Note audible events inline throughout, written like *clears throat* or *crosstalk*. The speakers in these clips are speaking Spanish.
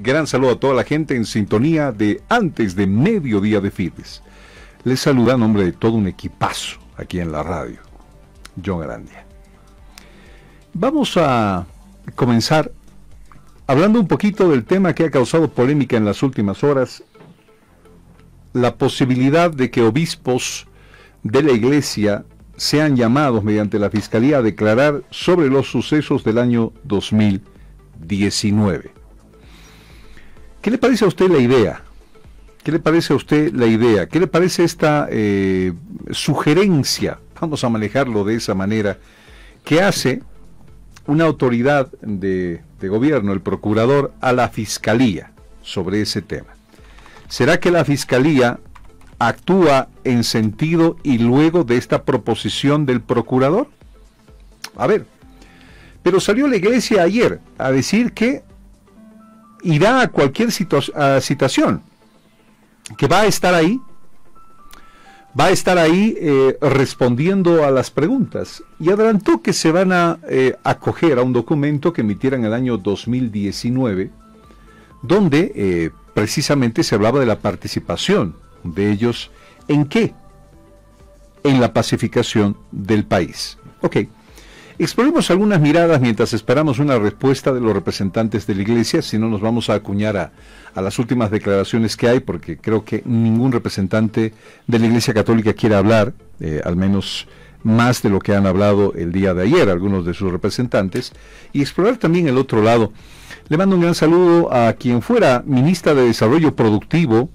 Gran saludo a toda la gente en sintonía de antes de mediodía de Fides. Les saluda a nombre de todo un equipazo aquí en la radio. John Arandia. Vamos a comenzar hablando un poquito del tema que ha causado polémica en las últimas horas, la posibilidad de que obispos de la iglesia sean llamados mediante la Fiscalía a declarar sobre los sucesos del año 2019. ¿Qué le parece a usted la idea? ¿Qué le parece a usted la idea? ¿Qué le parece esta eh, sugerencia? Vamos a manejarlo de esa manera, que hace una autoridad de, de gobierno, el procurador, a la fiscalía sobre ese tema. ¿Será que la fiscalía actúa en sentido y luego de esta proposición del procurador? A ver, pero salió la iglesia ayer a decir que irá a cualquier citación, que va a estar ahí, va a estar ahí eh, respondiendo a las preguntas y adelantó que se van a eh, acoger a un documento que emitieran el año 2019, donde eh, precisamente se hablaba de la participación de ellos en qué? En la pacificación del país. Ok. Exploremos algunas miradas mientras esperamos una respuesta de los representantes de la Iglesia, si no nos vamos a acuñar a, las últimas declaraciones que hay, porque creo que ningún representante de la Iglesia Católica quiere hablar, eh, al menos más de lo que han hablado el día de ayer algunos de sus representantes, y explorar también el otro lado. Le mando un gran saludo a quien fuera ministra de Desarrollo Productivo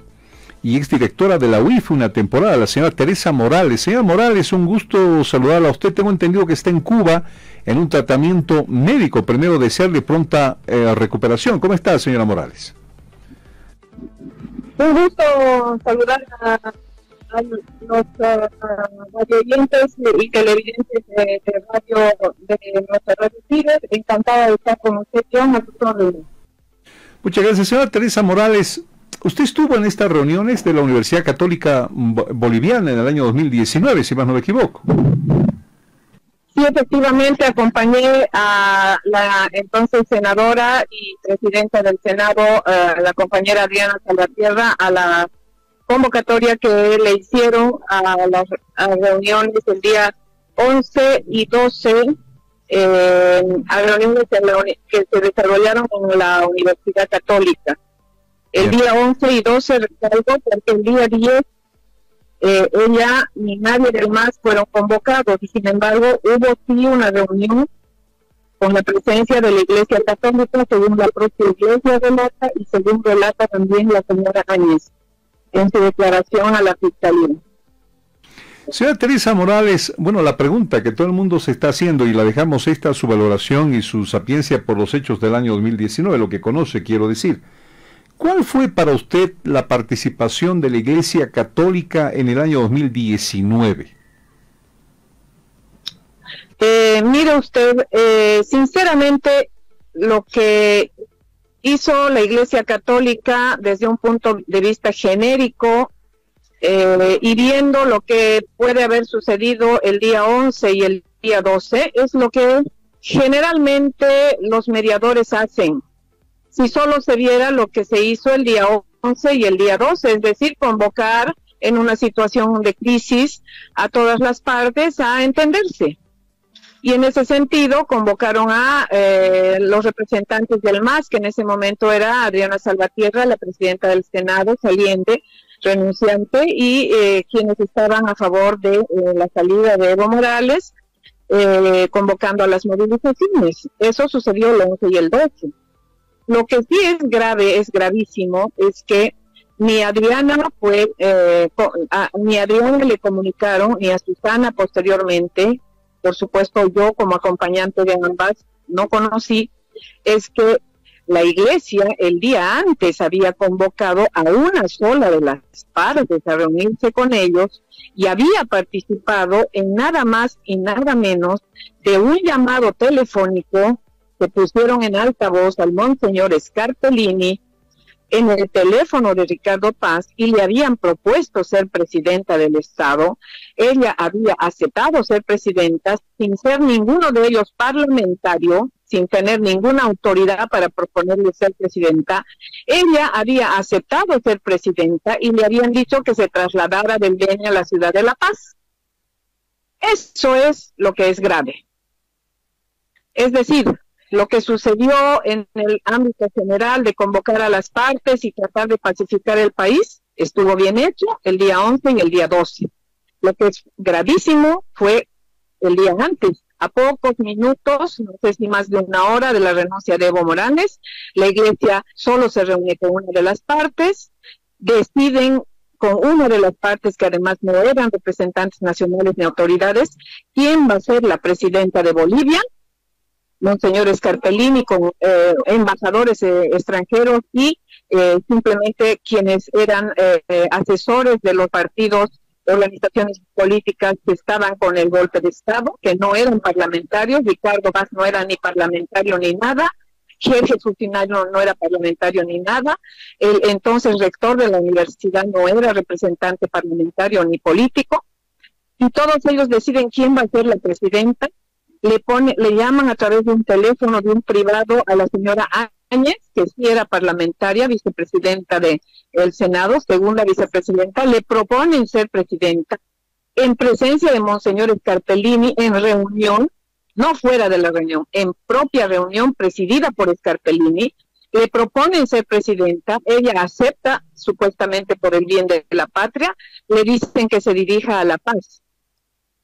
y exdirectora de la UIF una temporada, la señora Teresa Morales. Señora Morales, un gusto saludarla a usted. Tengo entendido que está en Cuba en un tratamiento médico. Primero, desearle pronta eh, recuperación. ¿Cómo está, señora Morales? Un gusto saludar a, los oyentes y televidentes de, radio de nuestra radio Encantada de estar con usted, John, Muchas gracias, señora Teresa Morales. Usted estuvo en estas reuniones de la Universidad Católica Boliviana en el año 2019, si más no me equivoco. Sí, efectivamente, acompañé a la entonces senadora y presidenta del Senado, eh, la compañera Adriana Salvatierra, a la convocatoria que le hicieron a las reuniones el día 11 y 12, eh, a reuniones que se desarrollaron en la Universidad Católica. El día 11 y 12 recalco porque el día 10 eh, ella ni nadie del más fueron convocados y sin embargo hubo sí una reunión con la presencia de la Iglesia Católica según la propia Iglesia relata y según relata también la señora Áñez en su declaración a la Fiscalía. Señora Teresa Morales, bueno, la pregunta que todo el mundo se está haciendo y la dejamos esta su valoración y su sapiencia por los hechos del año 2019, lo que conoce, quiero decir. ¿Cuál fue para usted la participación de la Iglesia Católica en el año 2019? Eh, mire usted, eh, sinceramente, lo que hizo la Iglesia Católica desde un punto de vista genérico eh, y viendo lo que puede haber sucedido el día 11 y el día 12, es lo que generalmente los mediadores hacen si solo se viera lo que se hizo el día 11 y el día 12, es decir, convocar en una situación de crisis a todas las partes a entenderse. Y en ese sentido convocaron a eh, los representantes del MAS, que en ese momento era Adriana Salvatierra, la presidenta del Senado saliente, renunciante, y eh, quienes estaban a favor de eh, la salida de Evo Morales, convocando a las movilizaciones. Eso sucedió el 11 y el 12. Lo que sí es grave, es gravísimo, es que ni Adriana fue, eh, ni Adriana le comunicaron, ni a Susana posteriormente, por supuesto yo como acompañante de ambas no conocí, es que la iglesia el día antes había convocado a una sola de las partes a reunirse con ellos y había participado en nada más y nada menos de un llamado telefónico pusieron en altavoz al monseñor Scarpellini en el teléfono de Ricardo Paz y le habían propuesto ser presidenta del Estado. Ella había aceptado ser presidenta sin ser ninguno de ellos parlamentario, sin tener ninguna autoridad para proponerle ser presidenta, ella había aceptado ser presidenta y le habían dicho que se trasladara del Beni a la ciudad de La Paz. Eso es lo que es grave. Es decir, lo que sucedió en el ámbito general de convocar a las partes y tratar de pacificar el país estuvo bien hecho el día 11 y el día 12. Lo que es gravísimo fue el día antes, a pocos minutos, no sé si más de una hora de la renuncia de Evo Morales, la iglesia solo se reúne con una de las partes, deciden con una de las partes que además no eran representantes nacionales ni autoridades, quién va a ser la presidenta de Bolivia, Monseñor Scarpellini, con eh, embajadores eh, extranjeros y eh, simplemente quienes eran asesores de los partidos organizaciones políticas que estaban con el golpe de Estado, que no eran parlamentarios, Ricardo Vaz no era ni parlamentario ni nada, Jefe Sutinario no era parlamentario ni nada, el entonces rector de la universidad no era representante parlamentario ni político, y todos ellos deciden quién va a ser la presidenta, le pone, le llaman a través de un teléfono de un privado a la señora Áñez, que sí era parlamentaria, vicepresidenta del el Senado, segunda vicepresidenta, le proponen ser presidenta en presencia de Monseñor Scarpellini en reunión, no fuera de la reunión, en propia reunión presidida por Scarpellini, le proponen ser presidenta, ella acepta supuestamente por el bien de la patria, le dicen que se dirija a la paz.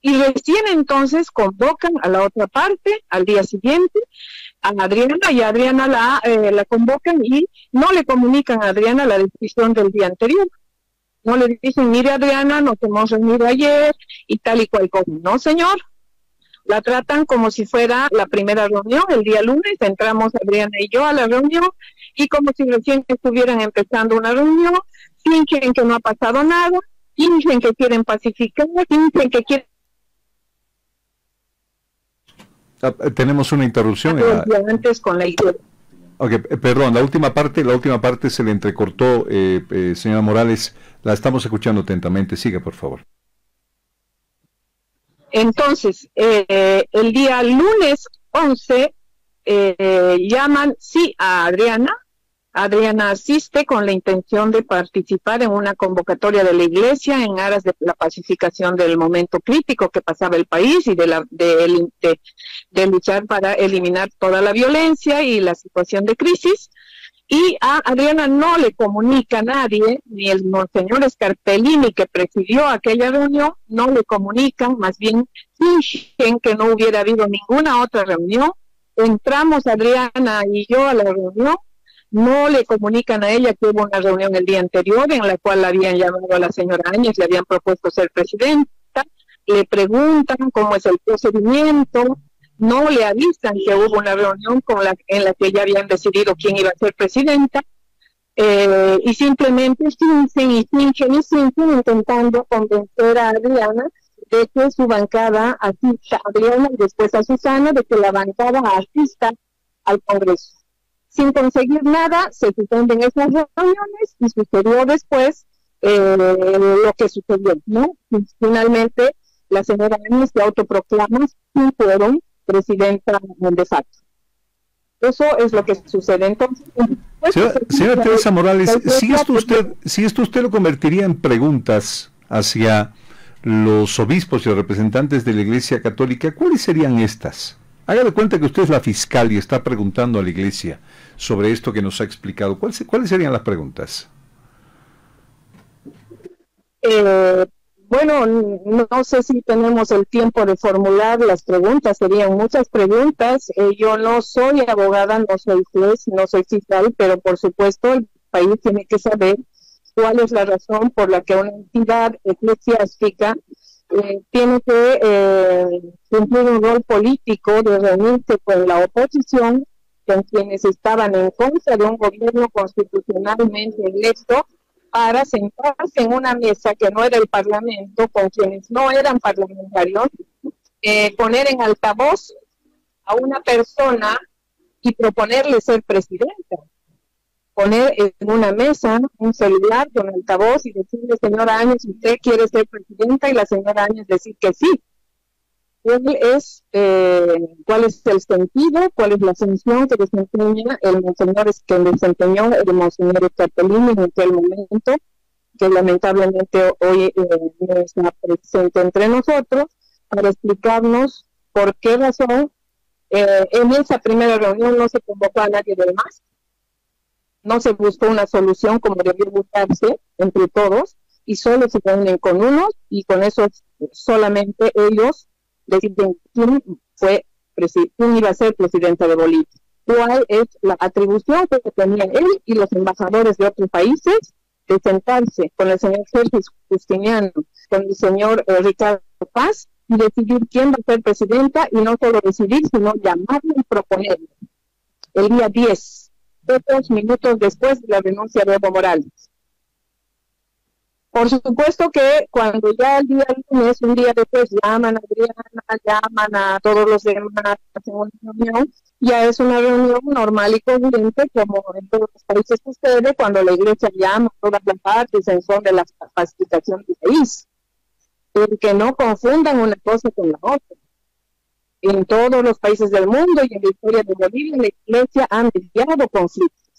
Y recién entonces convocan a la otra parte al día siguiente a Adriana y Adriana la, eh, la convocan y no le comunican a Adriana la decisión del día anterior. No le dicen, mire Adriana, nos hemos reunido ayer y tal y cual como. No, señor. La tratan como si fuera la primera reunión, el día lunes, entramos Adriana y yo a la reunión y como si recién estuvieran empezando una reunión, fingen que no ha pasado nada, fingen que quieren pacificar, fingen que quieren Ah, eh, tenemos una interrupción. Antes con la Okay, eh, perdón, la última parte, la última parte se le entrecortó, eh, señora Morales. La estamos escuchando atentamente. Siga, por favor. Entonces, el día lunes 11 llaman sí a Adriana Adriana asiste con la intención de participar en una convocatoria de la Iglesia en aras de la pacificación del momento crítico que pasaba el país y de, la, de, luchar para eliminar toda la violencia y la situación de crisis. Y a Adriana no le comunica a nadie, ni el monseñor Scarpellini que presidió aquella reunión, no le comunican, más bien fingen que no hubiera habido ninguna otra reunión. Entramos Adriana y yo a la reunión no le comunican a ella que hubo una reunión el día anterior en la cual la habían llamado a la señora Áñez, le habían propuesto ser presidenta, le preguntan cómo es el procedimiento, no le avisan que hubo una reunión con la, en la que ya habían decidido quién iba a ser presidenta, eh, y simplemente fingen y fingen y fingen intentando convencer a Adriana de que su bancada asista a Adriana y después a Susana, de que la bancada asista al Congreso sin conseguir nada, se suspenden esas reuniones y sucedió después eh, lo que sucedió, ¿no? Finalmente, la señora Áñez se autoproclama y fueron presidenta de facto. Eso es lo que sucede. Entonces, señora, Teresa Morales, si esto, usted, si esto usted lo convertiría en preguntas hacia los obispos y los representantes de la Iglesia Católica, ¿cuáles serían estas? Hágale cuenta que usted es la fiscal y está preguntando a la Iglesia sobre esto que nos ha explicado. ¿Cuáles, cuáles serían las preguntas? Eh, bueno, no sé si tenemos el tiempo de formular las preguntas, serían muchas preguntas. Eh, yo no soy abogada, no soy juez, no soy fiscal, pero por supuesto el país tiene que saber cuál es la razón por la que una entidad eclesiástica eh, tiene que cumplir un rol político de reunirse con la oposición con quienes estaban en contra de un gobierno constitucionalmente electo para sentarse en una mesa que no era el Parlamento, con quienes no eran parlamentarios, eh, poner en altavoz a una persona y proponerle ser presidenta. Poner en una mesa un celular con altavoz y decirle, señora Áñez, usted quiere ser presidenta y la señora Áñez decir que sí. cuál es, eh, cuál es el sentido, cuál es la función que desempeña el monseñor que desempeñó el monseñor Cartolini en aquel momento, que lamentablemente hoy eh, no está presente entre nosotros, para explicarnos por qué razón eh, en esa primera reunión no se convocó a nadie del MAS, no se buscó una solución como debió buscarse entre todos, y solo se reúnen con unos y con eso solamente ellos deciden quién fue quién iba a ser presidente de Bolivia. ¿Cuál es la atribución que tenían él y los embajadores de otros países de sentarse con el señor Sergio Justiniano, con el señor eh, Ricardo Paz y decidir quién va a ser presidenta y no solo decidir, sino llamarle y proponerle. El día 10, pocos minutos después de la renuncia de Evo Morales. Por supuesto que cuando ya el día lunes, un día después, llaman a Adriana, llaman a todos los demás, hacen una reunión, ya es una reunión normal y corriente, como en todos los países sucede, cuando la iglesia llama a todas las partes en son de la pacificación del país. Que no confundan una cosa con la otra. En todos los países del mundo y en la historia de Bolivia, la iglesia ha mediado conflictos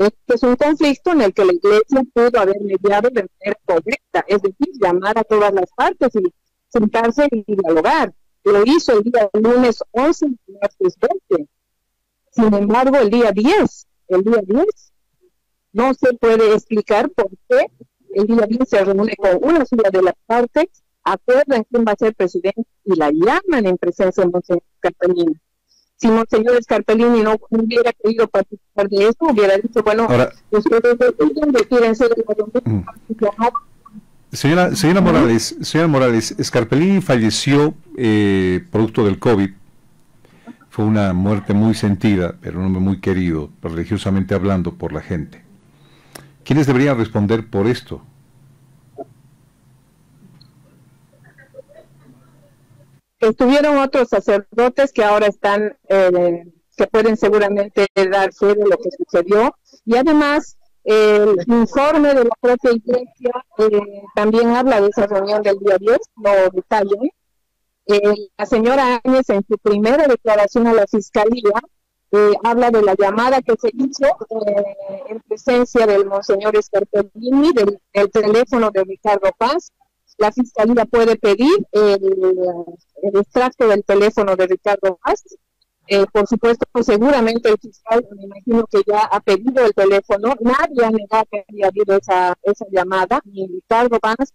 este es un conflicto en el que la Iglesia pudo haber mediado de manera correcta, es decir, llamar a todas las partes y sentarse y dialogar. Lo hizo el día lunes 11 y martes 20. Sin embargo, el día 10, el día 10, no se puede explicar por qué el día 10 se reúne con una sola de las partes, acuerdan quién va a ser presidente y la llaman en presencia de Monseñor Catalina si Monseñor Scarpellini no hubiera querido participar de eso, hubiera dicho, bueno, Ahora, ustedes quieren ser mm. Señora, señora Morales, señora Morales, Scarpellini falleció eh, producto del COVID. Fue una muerte muy sentida, pero un hombre muy querido, religiosamente hablando, por la gente. ¿Quiénes deberían responder por esto? Estuvieron otros sacerdotes que ahora están, eh, que pueden seguramente dar fe de lo que sucedió. Y además, el informe de la propia iglesia eh, también habla de esa reunión del día 10, lo detalla. Eh, la señora Áñez, en su primera declaración a la fiscalía, habla de la llamada que se hizo en presencia del monseñor Escarpellini, del, del teléfono de Ricardo Paz, la fiscalía puede pedir el, extracto del teléfono de Ricardo Paz. Eh, por supuesto, seguramente el fiscal, me imagino que ya ha pedido el teléfono. Nadie ha negado que haya habido esa, esa llamada, ni Ricardo Paz,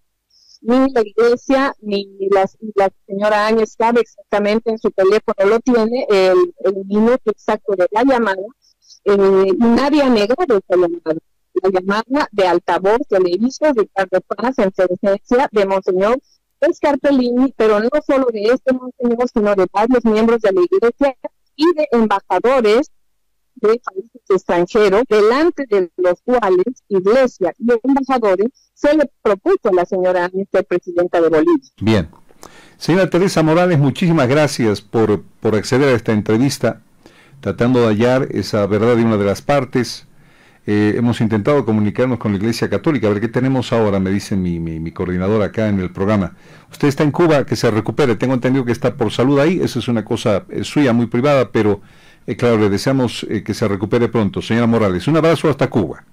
ni la iglesia, ni la, señora Áñez sabe exactamente en su teléfono, lo tiene el, minuto exacto de la llamada. Eh, nadie ha negado esa llamada la llamada de altavoz le hizo Ricardo Paz en presencia de Monseñor Escarpellini, pero no solo de este Monseñor, sino de varios miembros de la Iglesia y de embajadores de países extranjeros, delante de los cuales Iglesia y embajadores se le propuso a la señora ser presidenta de Bolivia. Bien. Señora Teresa Morales, muchísimas gracias por, por acceder a esta entrevista, tratando de hallar esa verdad de una de las partes eh, hemos intentado comunicarnos con la Iglesia Católica. A ver qué tenemos ahora, me dice mi, mi, coordinador acá en el programa. Usted está en Cuba, que se recupere. Tengo entendido que está por salud ahí. Eso es una cosa eh, suya, muy privada, pero eh, claro, le deseamos que se recupere pronto. Señora Morales, un abrazo hasta Cuba.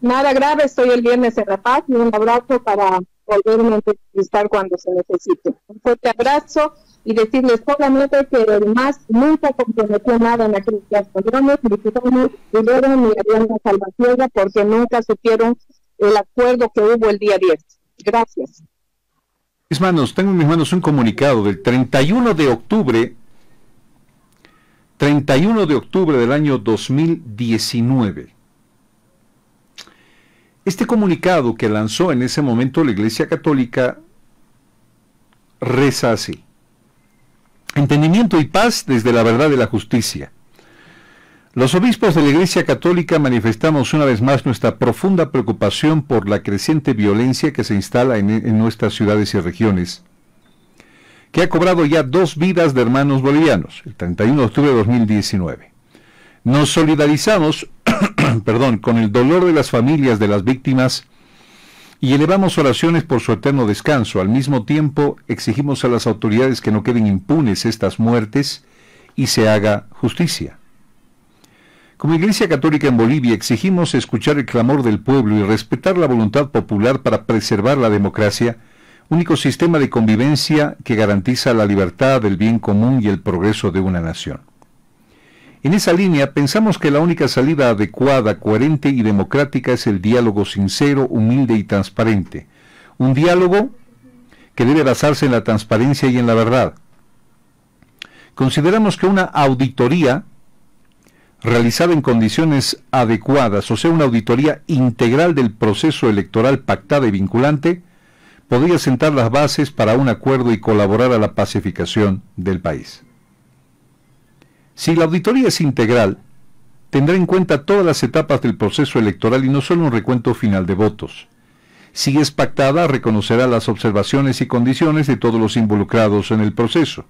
Nada grave, estoy el viernes en La Paz y un abrazo para volverme a entrevistar cuando se necesite. Un fuerte abrazo y decirles solamente que el MAS nunca comprometió nada en aquellas reuniones, visitaron Rivero ni Adriana Salvatierra porque nunca supieron el acuerdo que hubo el día 10. Gracias. Mis manos, tengo en mis manos un comunicado del 31 de octubre, 31 de octubre del año 2019. Este comunicado que lanzó en ese momento la Iglesia Católica reza así. Entendimiento y paz desde la verdad de la justicia. Los obispos de la Iglesia Católica manifestamos una vez más nuestra profunda preocupación por la creciente violencia que se instala en, nuestras ciudades y regiones, que ha cobrado ya dos vidas de hermanos bolivianos, el 31 de octubre de 2019. Nos solidarizamos *clears throat* perdón, con el dolor de las familias de las víctimas y elevamos oraciones por su eterno descanso. Al mismo tiempo, exigimos a las autoridades que no queden impunes estas muertes y se haga justicia. Como Iglesia Católica en Bolivia exigimos escuchar el clamor del pueblo y respetar la voluntad popular para preservar la democracia, único sistema de convivencia que garantiza la libertad, el bien común y el progreso de una nación. En esa línea pensamos que la única salida adecuada, coherente y democrática es el diálogo sincero, humilde y transparente. Un diálogo que debe basarse en la transparencia y en la verdad. Consideramos que una auditoría realizada en condiciones adecuadas, o sea, una auditoría integral del proceso electoral pactada y vinculante, podría sentar las bases para un acuerdo y colaborar a la pacificación del país. Si la auditoría es integral, tendrá en cuenta todas las etapas del proceso electoral y no solo un recuento final de votos. Si es pactada, reconocerá las observaciones y condiciones de todos los involucrados en el proceso.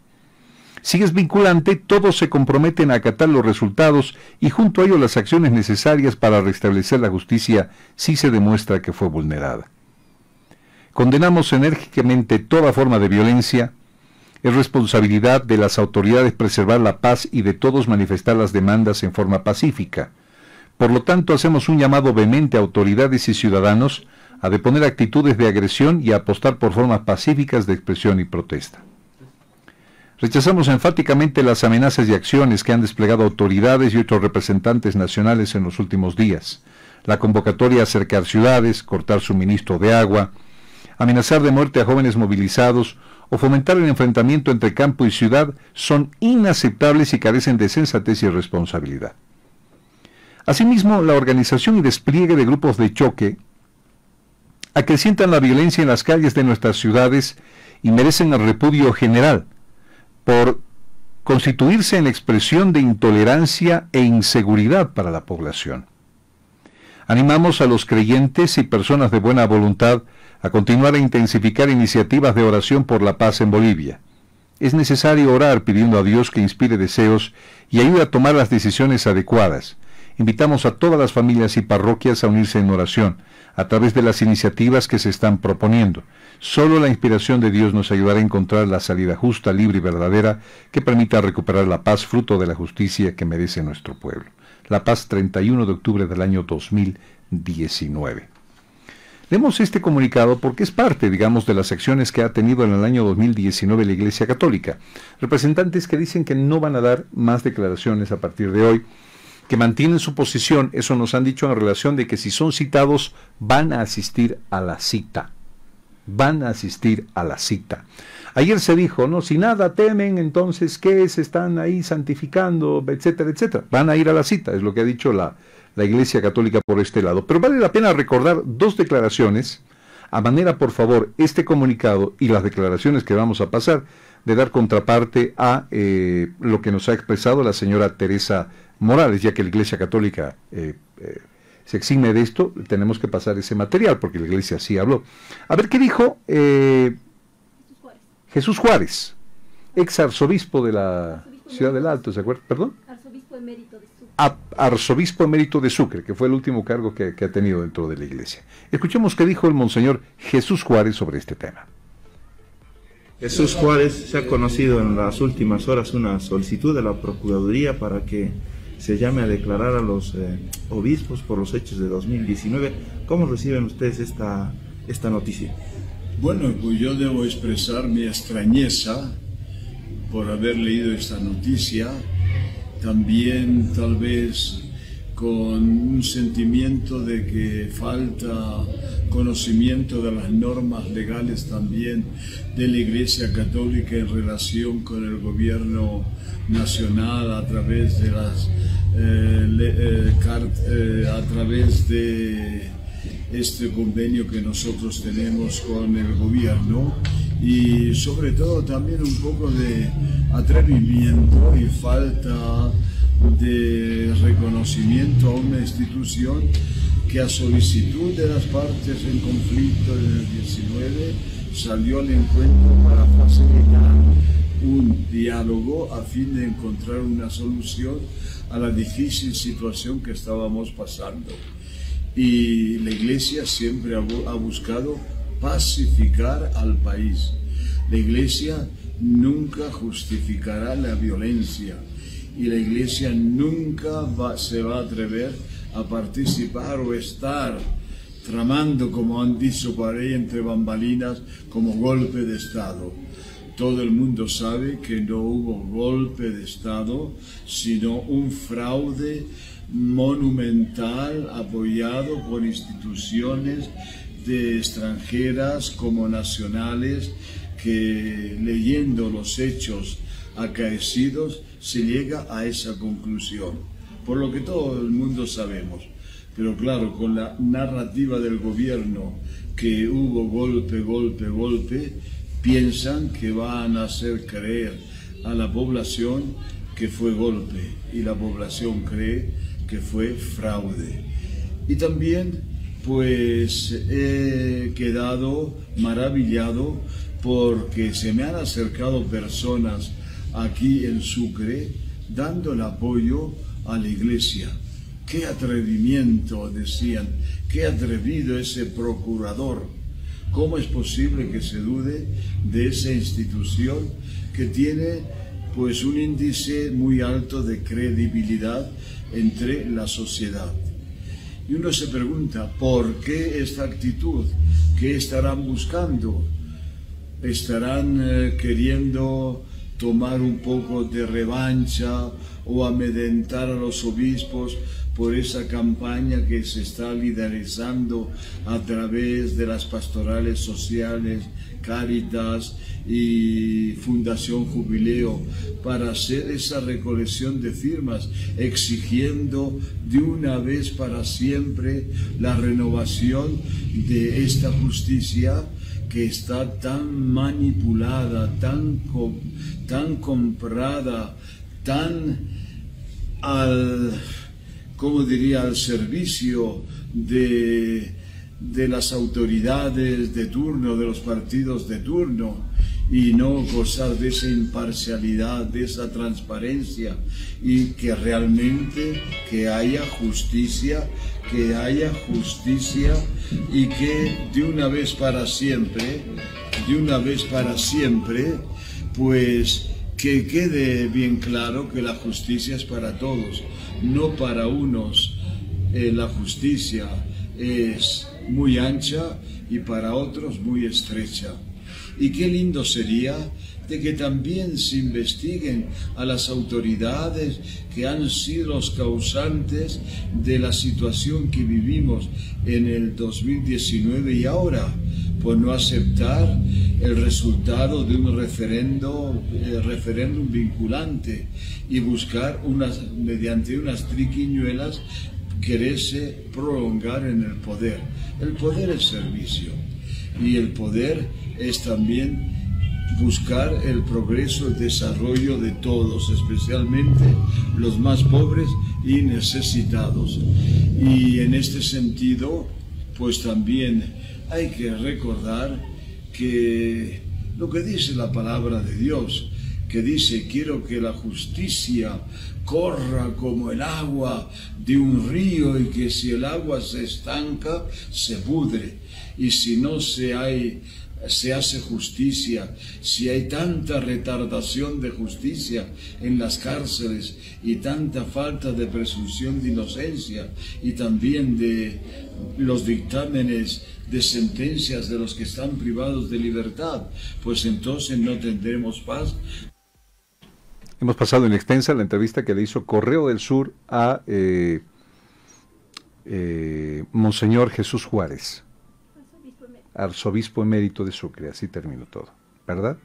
Si es vinculante, todos se comprometen a acatar los resultados y junto a ello las acciones necesarias para restablecer la justicia si se demuestra que fue vulnerada. Condenamos enérgicamente toda forma de violencia. Es responsabilidad de las autoridades preservar la paz y de todos manifestar las demandas en forma pacífica. Por lo tanto, hacemos un llamado vehemente a autoridades y ciudadanos a deponer actitudes de agresión y a apostar por formas pacíficas de expresión y protesta. Rechazamos enfáticamente las amenazas y acciones que han desplegado autoridades y otros representantes nacionales en los últimos días. La convocatoria a acercar ciudades, cortar suministro de agua, amenazar de muerte a jóvenes movilizados o fomentar el enfrentamiento entre campo y ciudad son inaceptables y carecen de sensatez y responsabilidad. Asimismo, la organización y despliegue de grupos de choque acrecientan la violencia en las calles de nuestras ciudades y merecen el repudio general, por constituirse en expresión de intolerancia e inseguridad para la población. Animamos a los creyentes y personas de buena voluntad a continuar a intensificar iniciativas de oración por la paz en Bolivia. Es necesario orar pidiendo a Dios que inspire deseos y ayude a tomar las decisiones adecuadas. Invitamos a todas las familias y parroquias a unirse en oración a través de las iniciativas que se están proponiendo. Solo la inspiración de Dios nos ayudará a encontrar la salida justa, libre y verdadera que permita recuperar la paz fruto de la justicia que merece nuestro pueblo. La Paz 31 de octubre del año 2019. Leemos este comunicado porque es parte, digamos, de las acciones que ha tenido en el año 2019 la Iglesia Católica. Representantes que dicen que no van a dar más declaraciones a partir de hoy, que mantienen su posición, eso nos han dicho en relación de que si son citados van a asistir a la cita van a asistir a la cita. Ayer se dijo, no, si nada temen, entonces, ¿qué se están ahí santificando, etcétera, etcétera? Van a ir a la cita, es lo que ha dicho la, la Iglesia Católica por este lado. Pero vale la pena recordar dos declaraciones, a manera, por favor, este comunicado y las declaraciones que vamos a pasar, de dar contraparte a eh, lo que nos ha expresado la señora Teresa Morales, ya que la Iglesia Católica eh, eh, se exime de esto, tenemos que pasar ese material, porque la iglesia sí habló. A ver, ¿qué dijo eh, Jesús Juárez, ex arzobispo de la ciudad del Alto, ¿se acuerda? ¿Perdón? Arzobispo emérito de. Arzobispo emérito de Sucre, que fue el último cargo que, que ha tenido dentro de la iglesia. Escuchemos qué dijo el monseñor Jesús Juárez sobre este tema. Jesús Juárez se ha conocido en las últimas horas una solicitud de la Procuraduría para que se llame a declarar a los eh, obispos por los hechos de 2019. ¿Cómo reciben ustedes esta, esta noticia? Bueno, pues yo debo expresar mi extrañeza por haber leído esta noticia, también tal vez con un sentimiento de que falta conocimiento de las normas legales también de la Iglesia Católica en relación con el gobierno nacional a través de las eh, eh, eh, a través de este convenio que nosotros tenemos con el gobierno y sobre todo también un poco de atrevimiento y falta de reconocimiento a una institución que a solicitud de las partes en conflicto en el 19 salió al encuentro para facilitar un diálogo a fin de encontrar una solución a la difícil situación que estábamos pasando. Y la iglesia siempre ha, buscado pacificar al país. La iglesia nunca justificará la violencia y la iglesia nunca se va a atrever a participar o estar tramando, como han dicho por ahí, entre bambalinas, como golpe de Estado. Todo el mundo sabe que no hubo golpe de Estado, sino un fraude monumental apoyado por instituciones de extranjeras como nacionales que leyendo los hechos acaecidos se llega a esa conclusión, por lo que todo el mundo sabemos. Pero claro, con la narrativa del gobierno que hubo golpe, golpe, golpe, piensan que van a hacer creer a la población que fue golpe y la población cree que fue fraude. Y también pues he quedado maravillado porque se me han acercado personas aquí en Sucre dando el apoyo a la iglesia Qué atrevimiento, decían, qué atrevido ese procurador. ¿Cómo es posible que se dude de esa institución que tiene pues un índice muy alto de credibilidad entre la sociedad? Y uno se pregunta, ¿por qué esta actitud? ¿Qué estarán buscando? ¿Estarán eh, queriendo tomar un poco de revancha o amedrentar a los obispos por esa campaña que se está liderizando a través de las pastorales sociales, Cáritas y Fundación Jubileo para hacer esa recolección de firmas, exigiendo de una vez para siempre la renovación de esta justicia que está tan manipulada, tan, tan comprada, tan al como diría, al servicio de, de las autoridades de turno, de los partidos de turno, y no gozar de esa imparcialidad, de esa transparencia, y que realmente que haya justicia, que haya justicia y que de una vez para siempre, de una vez para siempre, pues que quede bien claro que la justicia es para todos, no para unos. Eh, la justicia es muy ancha y para otros muy estrecha. Y qué lindo sería de que también se investiguen a las autoridades que han sido los causantes de la situación que vivimos en el 2019 y ahora por no aceptar el resultado de un referendo, eh, referéndum vinculante y buscar unas, mediante unas triquiñuelas quererse prolongar en el poder. El poder es servicio y el poder es también buscar el progreso, el desarrollo de todos, especialmente los más pobres y necesitados. Y en este sentido, pues también hay que recordar que lo que dice la palabra de Dios, que dice, quiero que la justicia corra como el agua de un río y que si el agua se estanca, se pudre. Y si no se hay se hace justicia, si hay tanta retardación de justicia en las cárceles y tanta falta de presunción de inocencia y también de los dictámenes de sentencias de los que están privados de libertad, pues entonces no tendremos paz. Hemos pasado en extensa la entrevista que le hizo Correo del Sur a eh, eh, Monseñor Jesús Juárez arzobispo emérito de Sucre, así terminó todo, ¿verdad?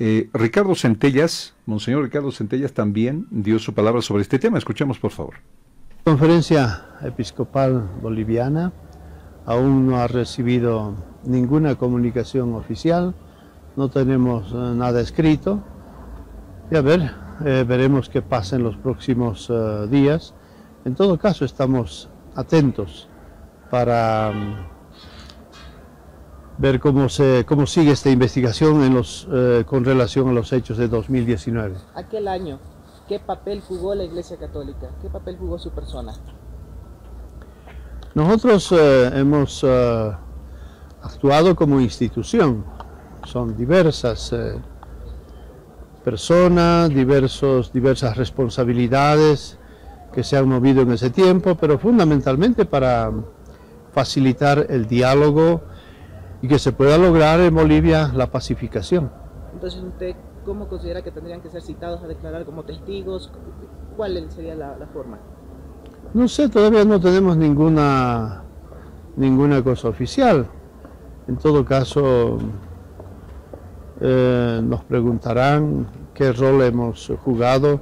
Eh, Ricardo Centellas, Monseñor Ricardo Centellas también dio su palabra sobre este tema. Escuchemos, por favor. Conferencia Episcopal Boliviana aún no ha recibido ninguna comunicación oficial, no tenemos nada escrito. Y a ver, eh, veremos qué pasa en los próximos días. En todo caso, estamos atentos para ver cómo, se, cómo sigue esta investigación en los, eh, con relación a los hechos de 2019. Aquel año, ¿qué papel jugó la Iglesia Católica? ¿Qué papel jugó su persona? Nosotros eh, hemos actuado como institución. Son diversas personas, diversos, diversas responsabilidades que se han movido en ese tiempo, pero fundamentalmente para facilitar el diálogo y que se pueda lograr en Bolivia la pacificación. Entonces, ¿usted cómo considera que tendrían que ser citados a declarar como testigos? ¿Cuál sería la, forma? No sé, todavía no tenemos ninguna, ninguna cosa oficial. En todo caso, eh, nos preguntarán qué rol hemos jugado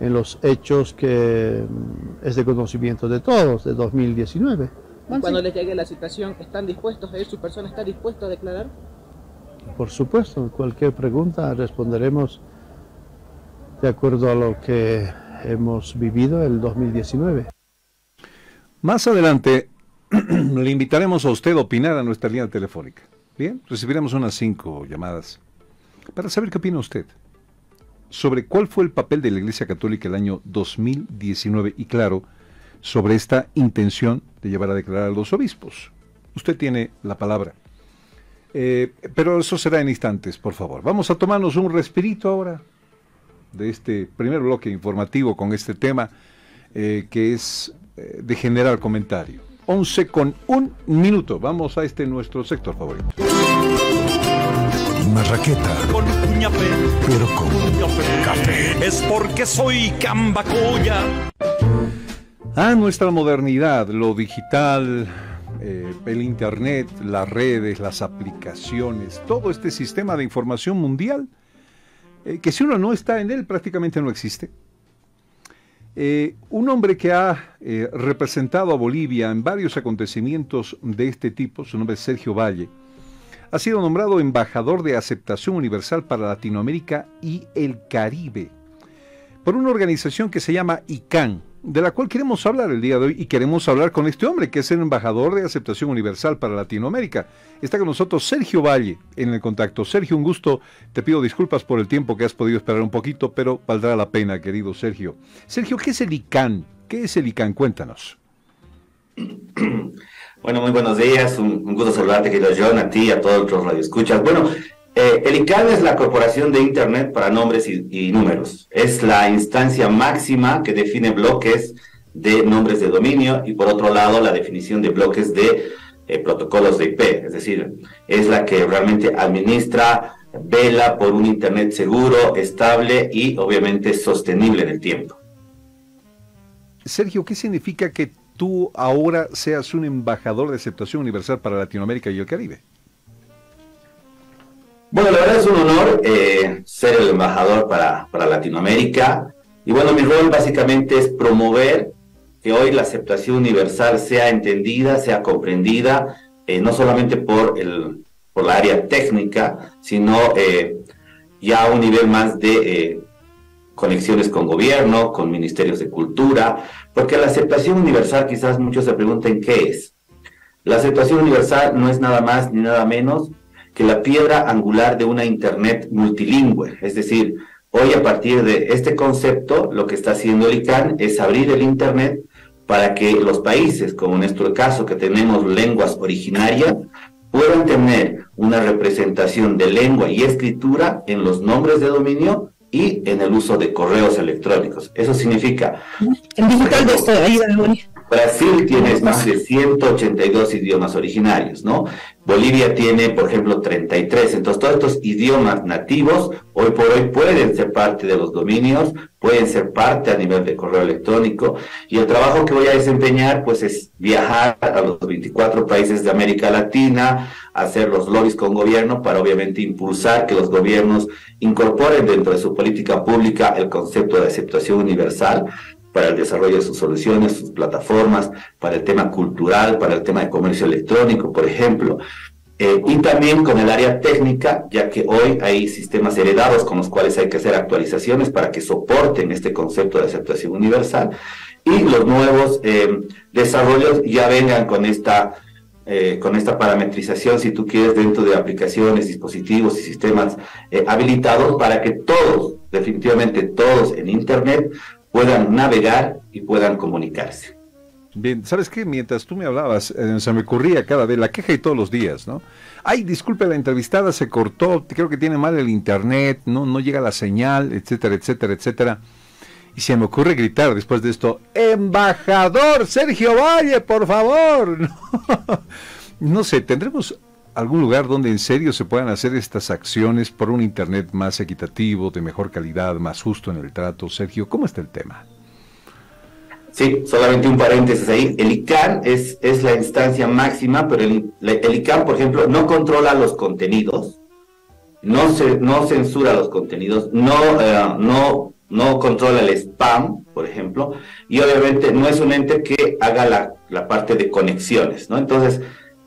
en los hechos que mm, es de conocimiento de todos, de 2019. Cuando les llegue la citación, ¿están dispuestos a ir? ¿Su persona está dispuesta a declarar? Por supuesto, cualquier pregunta responderemos de acuerdo a lo que hemos vivido el 2019. Más adelante *clears throat* le invitaremos a usted a opinar a nuestra línea telefónica. Bien, recibiremos unas cinco llamadas para saber qué opina usted sobre cuál fue el papel de la Iglesia Católica el año 2019 y claro, sobre esta intención de llevar a declarar a los obispos. Usted tiene la palabra. Eh, pero eso será en instantes, por favor. Vamos a tomarnos un respirito ahora de este primer bloque informativo con este tema eh, que es eh, de generar comentario. 11 con un minuto. Vamos a este nuestro sector favorito. Marraqueta. Con Pero con café. Es porque soy cambacoya. A nuestra modernidad, lo digital, eh, el Internet, las redes, las aplicaciones, todo este sistema de información mundial, eh, que si uno no está en él prácticamente no existe. Eh, un hombre que ha representado a Bolivia en varios acontecimientos de este tipo, su nombre es Sergio Valle, ha sido nombrado embajador de aceptación universal para Latinoamérica y el Caribe por una organización que se llama ICANN, de la cual queremos hablar el día de hoy y queremos hablar con este hombre que es el embajador de aceptación universal para Latinoamérica. Está con nosotros Sergio Valle en el contacto. Sergio, un gusto. Te pido disculpas por el tiempo que has podido esperar un poquito, pero valdrá la pena, querido Sergio. Sergio, ¿qué es el ICANN? ¿Qué es el ICANN? Cuéntanos. *clears throat* Bueno, muy buenos días. Un, gusto saludarte, querido John, a ti y a todos los radioescuchas. Bueno, eh, el ICANN es la Corporación de Internet para Nombres y, Números. Es la instancia máxima que define bloques de nombres de dominio y por otro lado la definición de bloques de eh, protocolos de IP. Es decir, es la que realmente administra, vela por un Internet seguro, estable y obviamente sostenible en el tiempo. Sergio, ¿qué significa que tú ahora seas un embajador de aceptación universal para Latinoamérica y el Caribe? Bueno, la verdad es un honor eh, ser el embajador para, para, Latinoamérica. Y bueno, mi rol básicamente es promover que hoy la aceptación universal sea entendida, sea comprendida, eh, no solamente por, el, por la área técnica, sino eh, ya a un nivel más de conexiones con gobierno, con ministerios de cultura, porque la aceptación universal quizás muchos se pregunten qué es. La aceptación universal no es nada más ni nada menos que la piedra angular de una Internet multilingüe. Es decir, hoy a partir de este concepto, lo que está haciendo el ICANN es abrir el Internet para que los países, como en nuestro caso que tenemos lenguas originarias, puedan tener una representación de lengua y escritura en los nombres de dominio y en el uso de correos electrónicos. Eso significa... En digital de esto, ayuda, Brasil tiene más de 182 idiomas originarios, ¿no? Bolivia tiene, por ejemplo, 33. Entonces, todos estos idiomas nativos hoy por hoy pueden ser parte de los dominios, pueden ser parte a nivel de correo electrónico. Y el trabajo que voy a desempeñar, pues, es viajar a los 24 países de América Latina, hacer los lobbies con gobierno para, obviamente, impulsar que los gobiernos incorporen dentro de su política pública el concepto de aceptación universal para el desarrollo de sus soluciones, sus plataformas, para el tema cultural, para el tema de comercio electrónico, por ejemplo. Eh, y también con el área técnica, ya que hoy hay sistemas heredados con los cuales hay que hacer actualizaciones para que soporten este concepto de aceptación universal y los nuevos eh, desarrollos ya vengan con esta, eh, con esta parametrización, si tú quieres, dentro de aplicaciones, dispositivos y sistemas habilitados para que todos, definitivamente todos en Internet, puedan navegar y puedan comunicarse. Bien, ¿sabes qué? Mientras tú me hablabas, eh, se me ocurría cada vez la queja y todos los días, ¿no? Ay, disculpe, la entrevistada se cortó, creo que tiene mal el internet, no, no llega la señal, etcétera, etcétera, etcétera. Y se me ocurre gritar después de esto, embajador Sergio Valle, por favor. *laughs* no sé, tendremos algún lugar donde en serio se puedan hacer estas acciones por un internet más equitativo, de mejor calidad, más justo en el trato. Sergio, ¿cómo está el tema? Sí, solamente un paréntesis ahí. El ICANN es, es la instancia máxima, pero el, el ICANN, por ejemplo, no controla los contenidos, no, no censura los contenidos, no, eh, no, no controla el spam, por ejemplo, y obviamente no es un ente que haga la, la parte de conexiones, ¿no? Entonces,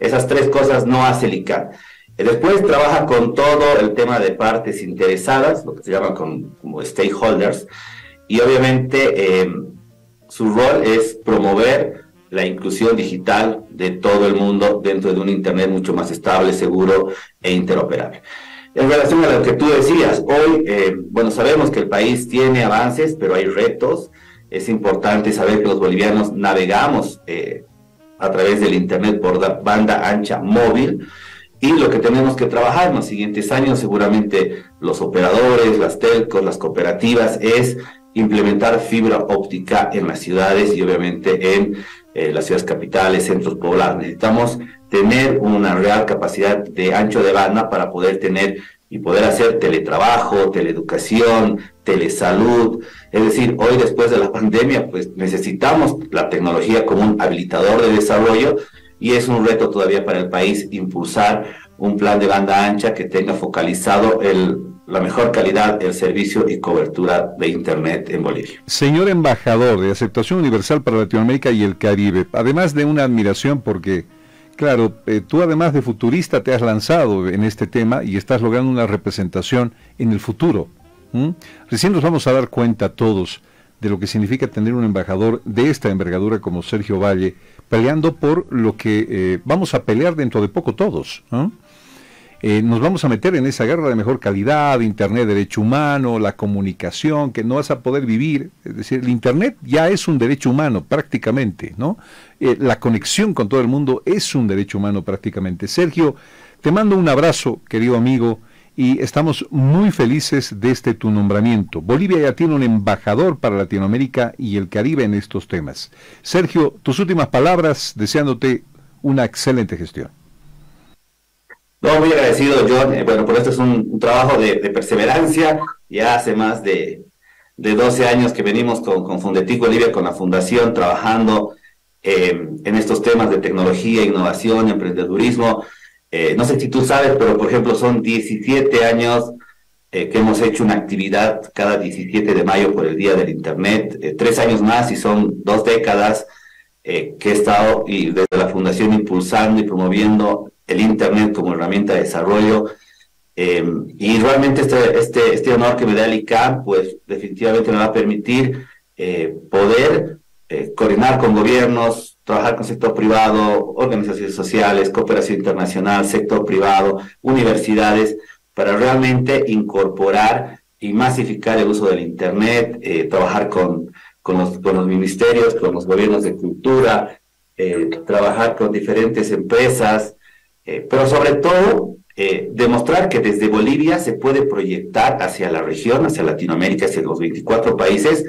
esas tres cosas no hace el ICANN. Después trabaja con todo el tema de partes interesadas, lo que se llama como stakeholders, y obviamente... Eh, su rol es promover la inclusión digital de todo el mundo dentro de un Internet mucho más estable, seguro e interoperable. En relación a lo que tú decías, hoy, eh, bueno, sabemos que el país tiene avances, pero hay retos. Es importante saber que los bolivianos navegamos eh, a través del Internet por banda ancha móvil. Y lo que tenemos que trabajar en los siguientes años, seguramente los operadores, las telcos, las cooperativas, es implementar fibra óptica en las ciudades y obviamente en eh, las ciudades capitales, centros poblados. Necesitamos tener una real capacidad de ancho de banda para poder tener y poder hacer teletrabajo, teleeducación, telesalud. Es decir, hoy después de la pandemia, pues necesitamos la tecnología como un habilitador de desarrollo y es un reto todavía para el país impulsar un plan de banda ancha que tenga focalizado el la mejor calidad del servicio y cobertura de Internet en Bolivia. Señor embajador de Aceptación Universal para Latinoamérica y el Caribe, además de una admiración porque, claro, eh, tú además de futurista te has lanzado en este tema y estás logrando una representación en el futuro. Recién nos vamos a dar cuenta todos de lo que significa tener un embajador de esta envergadura como Sergio Valle, peleando por lo que eh, vamos a pelear dentro de poco todos. Eh, nos vamos a meter en esa guerra de mejor calidad, Internet, derecho humano, la comunicación, que no vas a poder vivir. Es decir, el Internet ya es un derecho humano prácticamente, ¿no? Eh, la conexión con todo el mundo es un derecho humano prácticamente. Sergio, te mando un abrazo, querido amigo, y estamos muy felices de este tu nombramiento. Bolivia ya tiene un embajador para Latinoamérica y el Caribe en estos temas. Sergio, tus últimas palabras, deseándote una excelente gestión. No, muy agradecido, John. Eh, bueno, por esto es un, trabajo de, perseverancia. Ya hace más de, de 12 años que venimos con, con Fundetic Bolivia, con la Fundación, trabajando eh, en estos temas de tecnología, innovación, emprendedurismo. Eh, no sé si tú sabes, pero por ejemplo son 17 años que hemos hecho una actividad cada 17 de mayo por el Día del Internet, tres años más y son dos décadas que he estado y desde la Fundación impulsando y promoviendo el Internet como herramienta de desarrollo. Eh, y realmente este, este, este honor que me da el ICANN, pues definitivamente me va a permitir eh, poder eh, coordinar con gobiernos, trabajar con sector privado, organizaciones sociales, cooperación internacional, sector privado, universidades, para realmente incorporar y masificar el uso del Internet, trabajar con, con, los, con los ministerios, con los gobiernos de cultura, trabajar con diferentes empresas, eh, pero sobre todo eh, demostrar que desde Bolivia se puede proyectar hacia la región, hacia Latinoamérica, hacia los 24 países,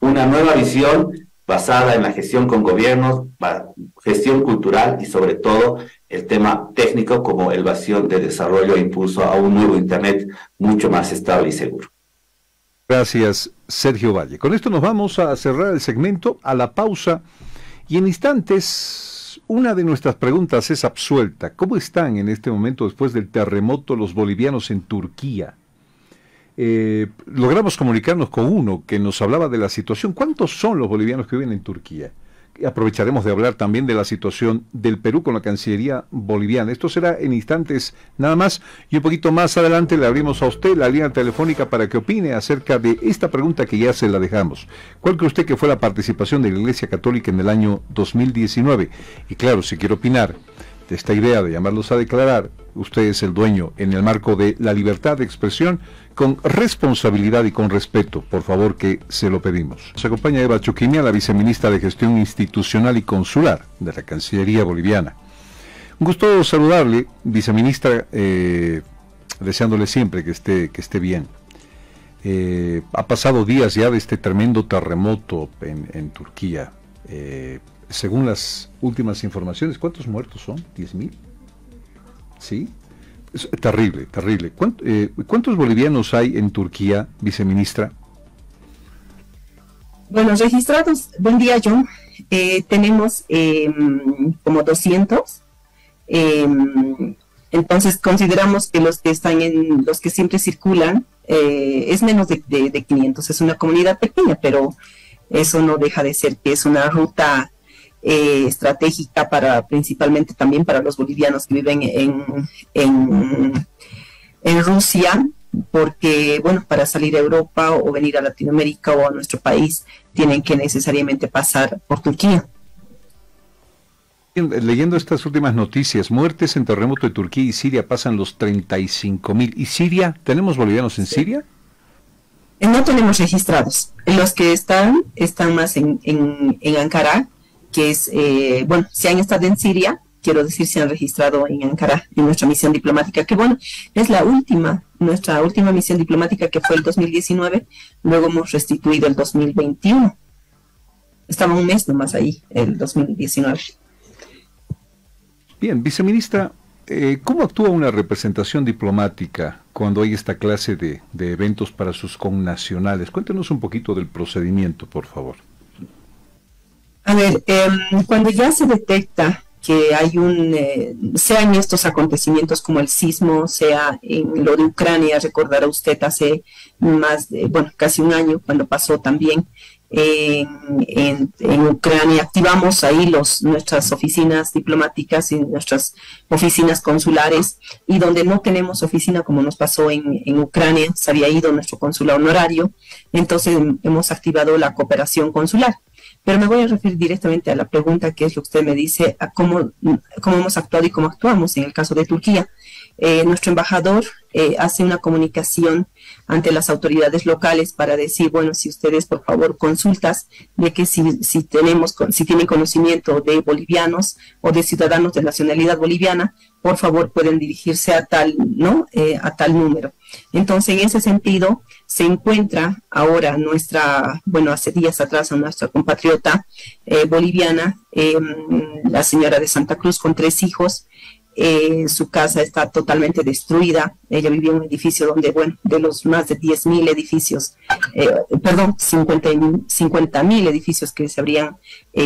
una nueva visión basada en la gestión con gobiernos, gestión cultural y sobre todo el tema técnico como elevación de desarrollo e impulso a un nuevo Internet mucho más estable y seguro. Gracias, Sergio Valle. Con esto nos vamos a cerrar el segmento, a la pausa y en instantes una de nuestras preguntas es absuelta. ¿Cómo están en este momento después del terremoto los bolivianos en Turquía? Eh, logramos comunicarnos con uno que nos hablaba de la situación. ¿Cuántos son los bolivianos que viven en Turquía? Aprovecharemos de hablar también de la situación del Perú con la Cancillería boliviana. Esto será en instantes nada más y un poquito más adelante le abrimos a usted la línea telefónica para que opine acerca de esta pregunta que ya se la dejamos. ¿Cuál cree usted que fue la participación de la Iglesia Católica en el año 2019? Y claro, si quiere opinar, de esta idea de llamarlos a declarar, usted es el dueño en el marco de la libertad de expresión, con responsabilidad y con respeto, por favor que se lo pedimos. Nos acompaña Eva Chuquimia, la viceministra de Gestión Institucional y Consular de la Cancillería Boliviana. Un gusto saludarle, viceministra, eh, deseándole siempre que esté, que esté bien. Eh, ha pasado días ya de este tremendo terremoto en, Turquía. Eh, según las últimas informaciones, ¿cuántos muertos son? ¿10.000? ¿Sí? Es terrible, terrible. Eh, ¿Cuántos bolivianos hay en Turquía, viceministra? Bueno, registrados, buen día John, eh, tenemos em, como 200. Em, entonces consideramos que los que están en, los que siempre circulan, eh, es menos de, de 500. Es una comunidad pequeña, pero eso no deja de ser que es una ruta eh, estratégica para principalmente también para los bolivianos que viven en, en, en, Rusia, porque bueno, para salir a Europa o venir a Latinoamérica o a nuestro país tienen que necesariamente pasar por Turquía. Leyendo estas últimas noticias, muertes en terremoto de Turquía y Siria pasan los 35 mil. ¿Y Siria? ¿Tenemos bolivianos en Siria? Eh, no tenemos registrados. Los que están están más en, en, en Ankara, que es, eh, bueno, si han estado en Siria, quiero decir, se han registrado en Ankara, en nuestra misión diplomática, que bueno, es la última, nuestra última misión diplomática que fue el 2019, luego hemos restituido el 2021. Estaba un mes nomás ahí, el 2019. Bien, viceministra, eh, ¿cómo actúa una representación diplomática cuando hay esta clase de, de eventos para sus connacionales? Cuéntenos un poquito del procedimiento, por favor. A ver, em, cuando ya se detecta que hay un, eh, sea en estos acontecimientos como el sismo, sea en lo de Ucrania, recordará usted hace más de, bueno, casi un año cuando pasó también en, Ucrania, activamos ahí los, nuestras oficinas diplomáticas y nuestras oficinas consulares y donde no tenemos oficina como nos pasó en, en Ucrania, se había ido nuestro consulado honorario, entonces hemos activado la cooperación consular. Pero me voy a referir directamente a la pregunta que es lo que usted me dice, a cómo, cómo hemos actuado y cómo actuamos en el caso de Turquía. Eh, nuestro embajador eh, hace una comunicación ante las autoridades locales para decir, bueno, si ustedes por favor consultas de que si, si tenemos, si tienen conocimiento de bolivianos o de ciudadanos de nacionalidad boliviana, por favor pueden dirigirse a tal, ¿no? Eh, a tal número. Entonces, en ese sentido, se encuentra ahora nuestra, bueno, hace días atrás, nuestra compatriota eh, boliviana, em, la señora de Santa Cruz, con tres hijos. Eh, su casa está totalmente destruida. Ella vivía en un edificio donde, bueno, de los más de 10.000 edificios, eh, perdón, 50 mil edificios que se habrían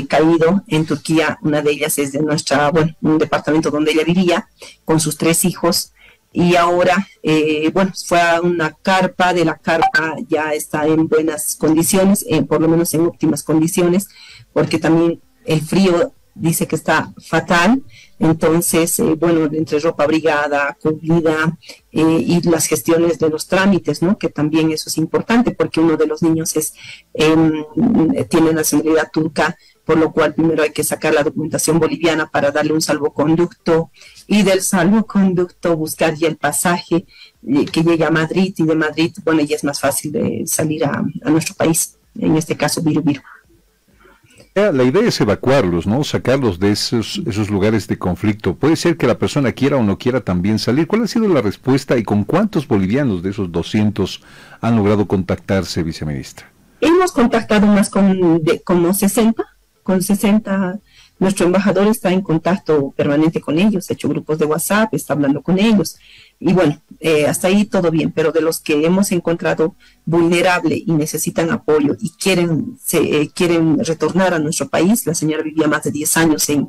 caído en Turquía, una de ellas es de nuestra, bueno, un departamento donde ella vivía con sus tres hijos y ahora, eh, bueno, fue a una carpa, de la carpa ya está en buenas condiciones, eh, por lo menos en óptimas condiciones, porque también el frío dice que está fatal, entonces, eh, bueno, entre ropa abrigada, comida y las gestiones de los trámites, ¿no? Que también eso es importante porque uno de los niños es, em, tiene nacionalidad turca, por lo cual primero hay que sacar la documentación boliviana para darle un salvoconducto y del salvoconducto buscar ya el pasaje eh, que llegue a Madrid y de Madrid, bueno, ya es más fácil de salir a, nuestro país, en este caso Viru Viru. La idea es evacuarlos, ¿no? Sacarlos de esos, esos lugares de conflicto. Puede ser que la persona quiera o no quiera también salir. ¿Cuál ha sido la respuesta y con cuántos bolivianos de esos 200 han logrado contactarse, viceministra? Hemos contactado más con de, como 60 con 60, nuestro embajador está en contacto permanente con ellos, ha hecho grupos de WhatsApp, está hablando con ellos. Y bueno, eh, hasta ahí todo bien, pero de los que hemos encontrado vulnerable y necesitan apoyo y quieren, se, eh, quieren retornar a nuestro país, la señora vivía más de 10 años en,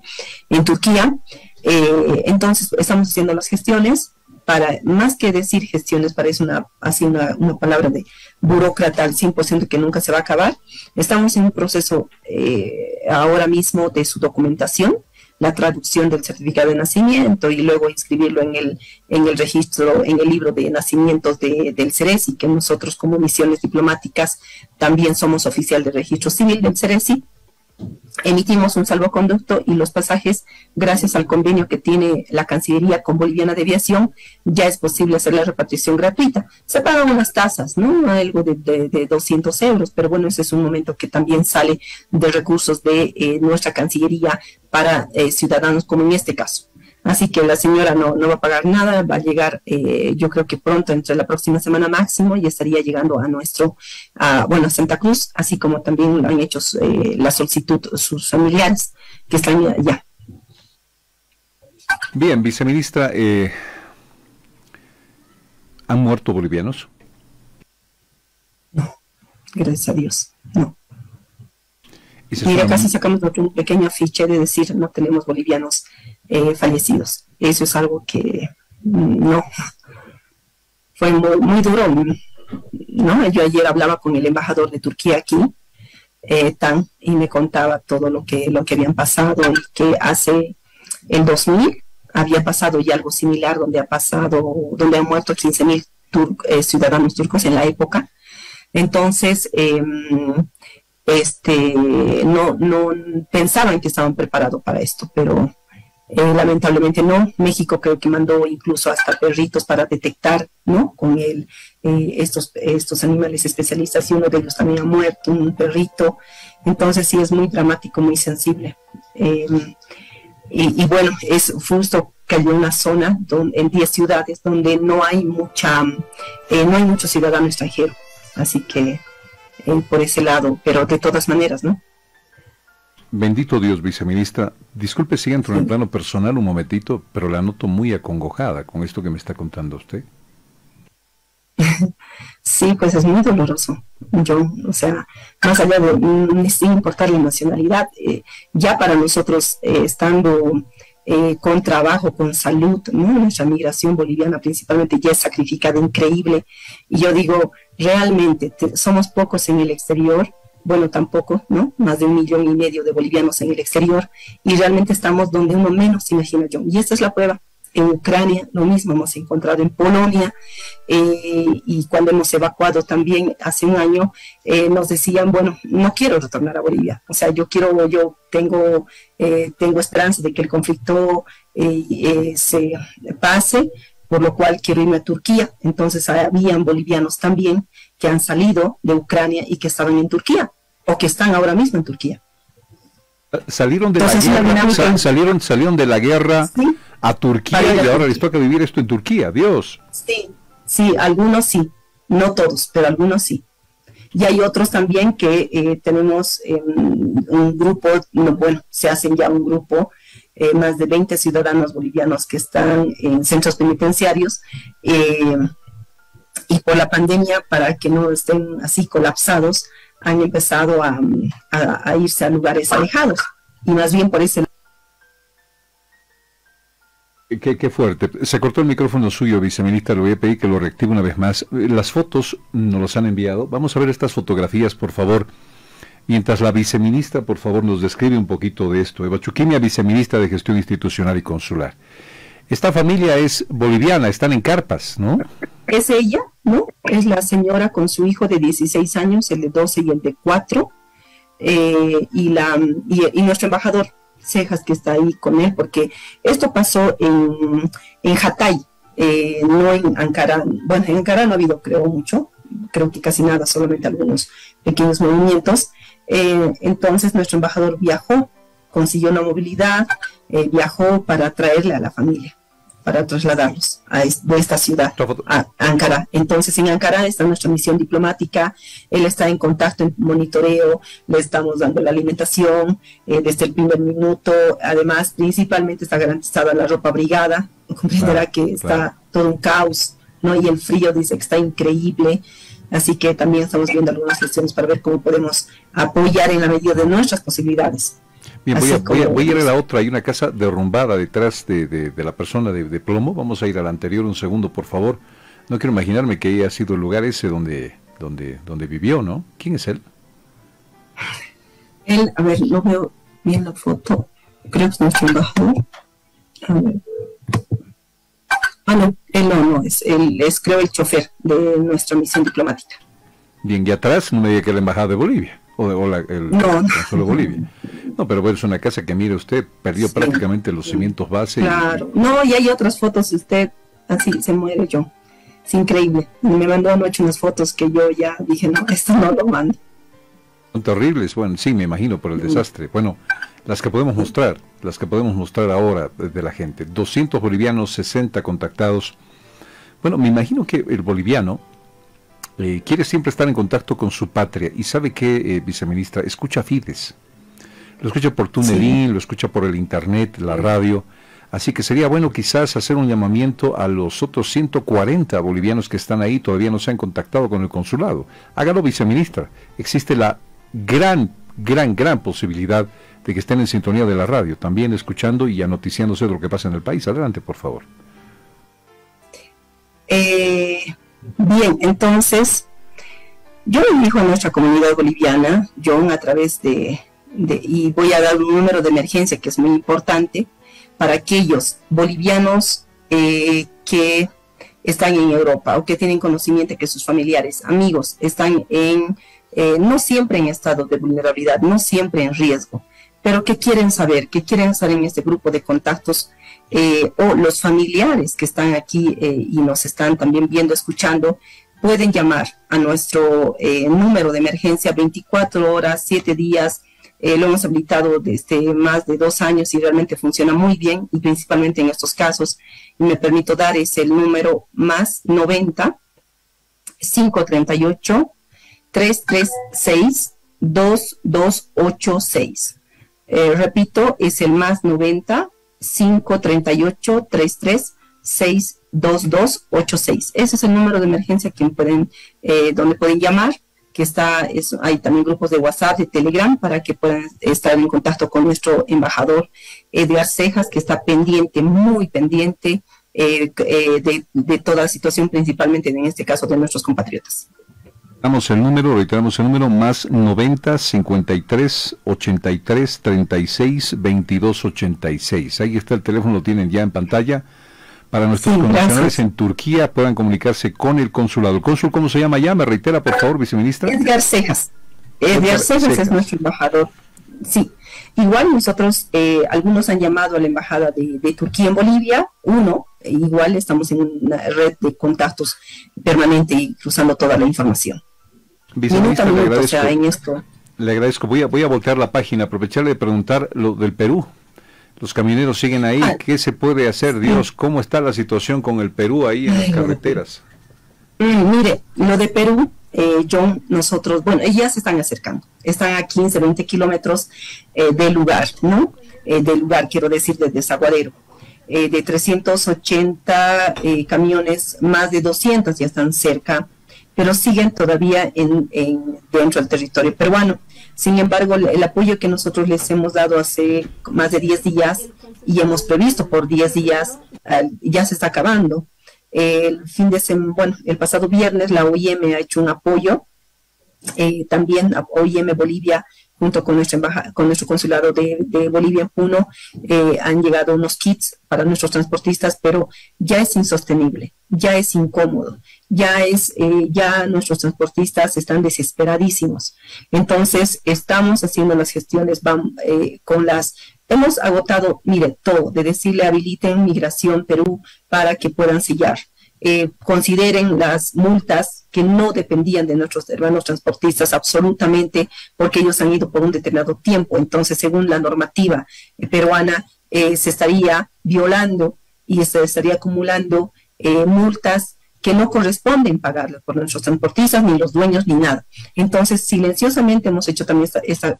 en Turquía, eh, entonces estamos haciendo las gestiones, para, más que decir gestiones, parece una, así una, una palabra de burócrata al 100% que nunca se va a acabar. Estamos en un proceso eh, ahora mismo de su documentación, la traducción del certificado de nacimiento y luego inscribirlo en el, en el registro, en el libro de nacimientos de, del CERESI, que nosotros como misiones diplomáticas también somos oficial de registro civil del CERESI. Emitimos un salvoconducto y los pasajes, gracias al convenio que tiene la Cancillería con Boliviana de Aviación, ya es posible hacer la repatriación gratuita. Se pagan unas tasas, ¿no? Algo de, de, 200 euros, pero bueno, ese es un momento que también sale de recursos de eh, nuestra Cancillería para eh, ciudadanos, como en este caso. Así que la señora no, no va a pagar nada, va a llegar eh, yo creo que pronto, entre la próxima semana máximo, y estaría llegando a nuestro, a, bueno, a Santa Cruz, así como también lo han hecho eh, la solicitud sus familiares que están allá. Bien, viceministra, eh, ¿han muerto bolivianos? No, gracias a Dios, no. Mira, casi sacamos un pequeño afiche de decir no tenemos bolivianos eh, fallecidos. Eso es algo que mm, no fue muy, duro. ¿no? Yo ayer hablaba con el embajador de Turquía aquí, eh, Tan, y me contaba todo lo que, lo que habían pasado y que hace el 2000 había pasado ya algo similar donde ha pasado, donde han muerto 15 mil eh, ciudadanos turcos en la época. Entonces, em, este, no, no pensaban que estaban preparados para esto, pero eh, lamentablemente no. México creo que mandó incluso hasta perritos para detectar, ¿no? Con el, eh, estos, estos animales especialistas y uno de ellos también ha muerto, un perrito. Entonces sí es muy dramático, muy sensible. Em, y, bueno, es justo que hay una zona donde, en 10 ciudades donde no hay mucha, eh, no hay mucho ciudadano extranjero. Así que por ese lado, pero de todas maneras, ¿no? Bendito Dios, viceministra. Disculpe si entro en el plano personal un momentito, pero la noto muy acongojada con esto que me está contando usted. *laughs* Sí, pues es muy doloroso. Yo, o sea, más allá de, mm, sin importar la nacionalidad, eh, ya para nosotros, eh, estando eh, con trabajo, con salud, nuestra migración boliviana principalmente ya es sacrificada, increíble. Y yo digo, realmente somos pocos en el exterior bueno, tampoco, ¿no? Más de un millón y medio de bolivianos en el exterior y realmente estamos donde uno menos se imagina yo. Y esta es la prueba. En Ucrania lo mismo hemos encontrado en Polonia eh, y cuando hemos evacuado también hace un año eh, nos decían, bueno, no quiero retornar a Bolivia. O sea, yo quiero, yo tengo, eh, tengo esperanza de que el conflicto se pase, por lo cual quiero irme a Turquía. Entonces habían bolivianos también que han salido de Ucrania y que estaban en Turquía o que están ahora mismo en Turquía. Salieron de la guerra, salieron, salieron de la guerra a Turquía y ahora les toca vivir esto en Turquía, Dios. Sí, sí, algunos sí, no todos, pero algunos sí. Y hay otros también que eh, tenemos un grupo, bueno, se hacen ya un grupo, eh, más de 20 ciudadanos bolivianos que están en centros penitenciarios. Eh, y por la pandemia, para que no estén así colapsados, han empezado a, irse a lugares alejados. Y más bien por ese Qué, qué, fuerte. Se cortó el micrófono suyo, viceministra. Le voy a pedir que lo reactive una vez más. Las fotos nos las han enviado. Vamos a ver estas fotografías, por favor. Mientras la viceministra, por favor, nos describe un poquito de esto. Eva Chuquimia, viceministra de Gestión Institucional y Consular. Esta familia es boliviana, están en carpas, ¿no? *laughs* Es ella, ¿no? Es la señora con su hijo de 16 años, el de 12 y el de 4, eh, y, la, y, nuestro embajador Cejas que está ahí con él, porque esto pasó en, en Hatay, eh, no en Ankara. Bueno, en Ankara no ha habido, creo, mucho, creo que casi nada, solamente algunos pequeños movimientos. Eh, entonces nuestro embajador viajó, consiguió una movilidad, viajó para traerle a la familia para trasladarlos a de esta ciudad a Ankara. Entonces en Ankara está nuestra misión diplomática, él está en contacto, en monitoreo, le estamos dando la alimentación eh, desde el primer minuto, además principalmente está garantizada la ropa brigada, *laughs* comprenderá que está todo un caos, ¿no? Y el frío dice que está increíble, así que también estamos viendo algunas cuestiones para ver cómo podemos apoyar en la medida de nuestras posibilidades. Bien, voy a, ir a la otra. Hay una casa derrumbada detrás de, la persona de, plomo. Vamos a ir a la anterior un segundo, por favor. No quiero imaginarme que haya sido el lugar ese donde, donde, donde vivió, ¿no? ¿Quién es él? Él, a ver, no veo bien la foto. Creo que es nuestro embajador. A ver. Ah, no, él no, no, es, él es creo el chofer de nuestra misión diplomática. Bien, y atrás no me diga que la embajada de Bolivia. o, la, el no. Bolivia. *laughs* No, pero es una casa que mire usted, perdió prácticamente los cimientos base. Claro, no, y hay otras fotos, usted así se muere yo. Es increíble. Me mandó anoche unas fotos que yo ya dije, no, esto no lo mando. Son terribles, bueno, sí, me imagino, por el desastre. Bueno, las que podemos mostrar, las que podemos mostrar ahora de la gente. 200 bolivianos, 60 contactados. Bueno, me imagino que el boliviano, eh, quiere siempre estar en contacto con su patria y sabe que, eh, viceministra, escucha Fides. Lo escucha por Tunelín, lo escucha por el internet, la radio. Así que sería bueno quizás hacer un llamamiento a los otros 140 bolivianos que están ahí, todavía no se han contactado con el consulado. Hágalo, viceministra. Existe la gran, gran, gran posibilidad de que estén en sintonía de la radio, también escuchando y anoticiándose de lo que pasa en el país. Adelante, por favor. Eh, Bien, entonces, yo le digo a nuestra comunidad boliviana, John, a través de, y voy a dar un número de emergencia que es muy importante, para aquellos bolivianos eh, que están en Europa o que tienen conocimiento que sus familiares, amigos, están en, eh, no siempre en estado de vulnerabilidad, no siempre en riesgo, pero que quieren saber, que quieren estar en este grupo de contactos eh, o los familiares que están aquí eh, y nos están también viendo, escuchando, pueden llamar a nuestro eh, número de emergencia 24 horas, 7 días. lo hemos habilitado desde más de dos años y realmente funciona muy bien y principalmente en estos casos. Me permito dar es el número más 90 538 336 2286. Repito, es el más 90 538 33 62286. Ese es el número de emergencia que pueden, eh, donde pueden llamar, que está, hay también grupos de WhatsApp, de Telegram, para que puedan estar en contacto con nuestro embajador Edgar Cejas, que está pendiente, muy pendiente eh, eh, de, de toda la situación, principalmente en este caso de nuestros compatriotas. Damos el número, reiteramos el número, más 90 53 83 36 22 86. Ahí está el teléfono, lo tienen ya en pantalla. Para nuestros sí, en Turquía puedan comunicarse con el consulado. ¿El cónsul cómo se llama ya? ¿Me reitera, por favor, viceministra? Edgar Cejas. Edgar Cejas, es nuestro embajador. Sí. Igual nosotros, eh, algunos han llamado a la embajada de, de Turquía en Bolivia, uno, igual estamos en una red de contactos permanente y cruzando toda la información. Viceministra, le agradezco. Le agradezco. Voy a, voy a voltear la página, aprovecharle de preguntar lo del Perú. Los camioneros siguen ahí. Ah. ¿Qué se puede hacer, Dios? ¿Cómo está la situación con el Perú ahí en las carreteras? Mm, mire, lo de Perú, eh, John, nosotros, bueno, ya se están acercando. Están a 15, 20 kilómetros eh, del lugar, ¿no? Eh, del lugar, quiero decir, desde Zaguadero. de 380 camiones, más de 200 ya están cerca pero siguen todavía en, dentro del territorio peruano. Sin embargo, el, apoyo que nosotros les hemos dado hace más de 10 días y hemos previsto por 10 días ya se está acabando. El fin de semana, bueno, el pasado viernes la OIM ha hecho un apoyo, eh, también OIM Bolivia junto con, nuestra con nuestro consulado de, Bolivia en Puno, eh, han llegado unos kits para nuestros transportistas, pero ya es insostenible, ya es incómodo, ya es, eh, ya nuestros transportistas están desesperadísimos. Entonces, estamos haciendo las gestiones eh, con las Hemos agotado, mire, todo, de decirle habiliten Migración Perú para que puedan sellar eh, consideren las multas que no dependían de nuestros hermanos transportistas absolutamente porque ellos han ido por un determinado tiempo. Entonces, según la normativa eh, peruana, eh, se estaría violando y se estaría acumulando multas que no corresponden pagarlas por nuestros transportistas, ni los dueños, ni nada. Entonces, silenciosamente hemos hecho también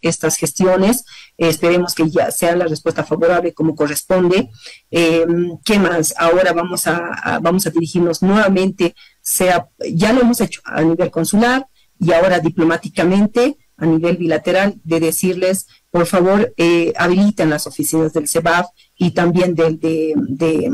estas gestiones. esperemos que ya sea la respuesta favorable como corresponde. Eh, ¿Qué más? Ahora vamos a, vamos a dirigirnos nuevamente, sea, ya lo hemos hecho a nivel consular y ahora diplomáticamente a nivel bilateral de decirles, por favor, eh, habiliten las oficinas del CEBAF y también del de, de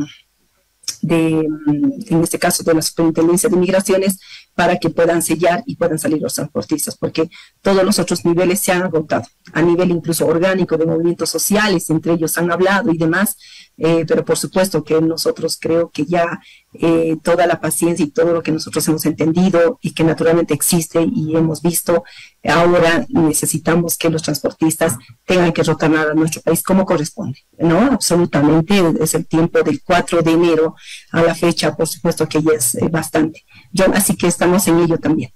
en este caso de la Superintendencia de Migraciones, para que puedan sellar y puedan salir los transportistas, porque todos los otros niveles se han agotado, a nivel incluso orgánico de movimientos sociales, entre ellos han hablado y demás, eh, pero por supuesto que nosotros creo que ya eh, toda la paciencia y todo lo que nosotros hemos entendido y que naturalmente existe y hemos visto, ahora necesitamos que los transportistas tengan que retornar a nuestro país como corresponde, ¿no? Absolutamente, es el tiempo del 4 de enero a la fecha, por supuesto que ya es eh, bastante. Así que estamos en ello también.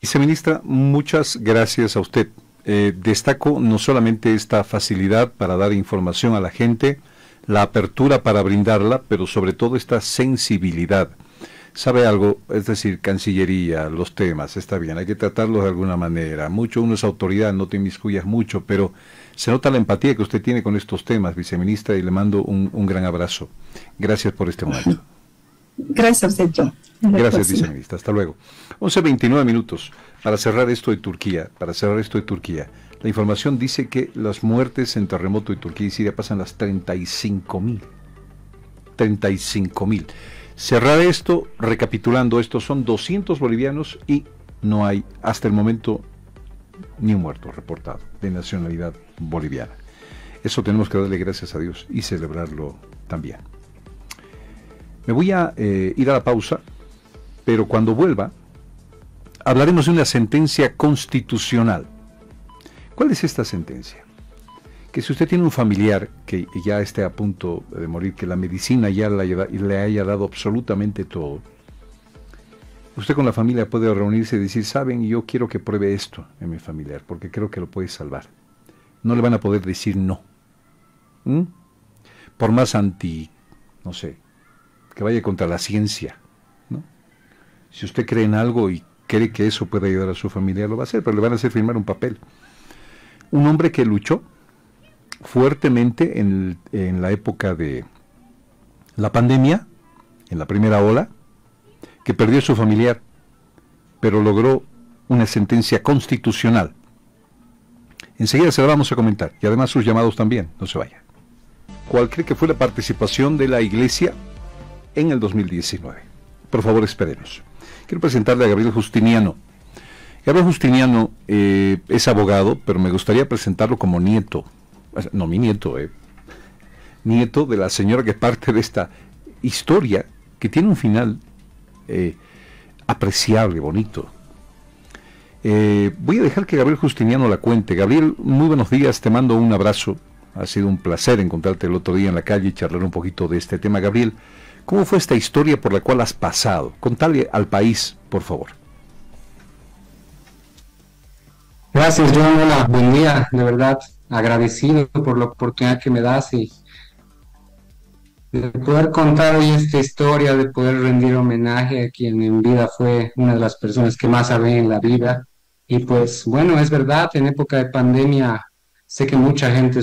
Viceministra, muchas gracias a usted. destaco no solamente esta facilidad para dar información a la gente, la apertura para brindarla, pero sobre todo esta sensibilidad. ¿Sabe algo? Es decir, Cancillería, los temas, está bien, hay que tratarlos de alguna manera. Mucho uno es autoridad, no te inmiscuyas mucho, pero se nota la empatía que usted tiene con estos temas, viceministra, y le mando un, gran abrazo. Gracias por este momento. Gracias a usted, John. Gracias, viceministra. Hasta luego. 11.29 minutos para cerrar esto de Turquía, para cerrar esto de Turquía. La información dice que las muertes en terremoto de Turquía y Siria pasan las 35 mil. 35 mil. Cerrar esto, recapitulando esto, son 200 bolivianos y no hay hasta el momento ni un muerto reportado de nacionalidad boliviana. Eso tenemos que darle gracias a Dios y celebrarlo también. Me voy a eh, ir a la pausa, pero cuando vuelva hablaremos de una sentencia constitucional ¿Cuál es esta sentencia? Que si usted tiene un familiar que ya esté a punto de morir, que la medicina ya le haya, dado absolutamente todo, usted con la familia puede reunirse y decir, saben, yo quiero que pruebe esto en mi familiar, porque creo que lo puede salvar. No le van a poder decir no. ¿Mm? Por más anti, no sé, que vaya contra la ciencia. ¿no? Si usted cree en algo y cree que eso puede ayudar a su familia, lo va a hacer, pero le van a hacer firmar un papel un hombre que luchó fuertemente en, la época de la pandemia, en la primera ola, que perdió a su familiar, pero logró una sentencia constitucional. Enseguida se la vamos a comentar, y además sus llamados también, no se vaya. ¿Cuál cree que fue la participación de la Iglesia en el 2019? Por favor, esperemos. Quiero presentarle a Gabriel Justiniano, Gabriel Justiniano eh, es abogado, pero me gustaría presentarlo como nieto. No, mi nieto, eh. Nieto de la señora que parte de esta historia que tiene un final eh, apreciable, bonito. Eh, voy a dejar que Gabriel Justiniano la cuente. Gabriel, muy buenos días, te mando un abrazo. Ha sido un placer encontrarte el otro día en la calle y charlar un poquito de este tema. Gabriel, ¿cómo fue esta historia por la cual has pasado? Contale al país, por favor. Gracias, John. Hola, buen día. De verdad, agradecido por la oportunidad que me das y de poder contar hoy esta historia, de poder rendir homenaje a quien en vida fue una de las personas que más sabe en la vida. Y pues, bueno, es verdad, en época de pandemia sé que mucha gente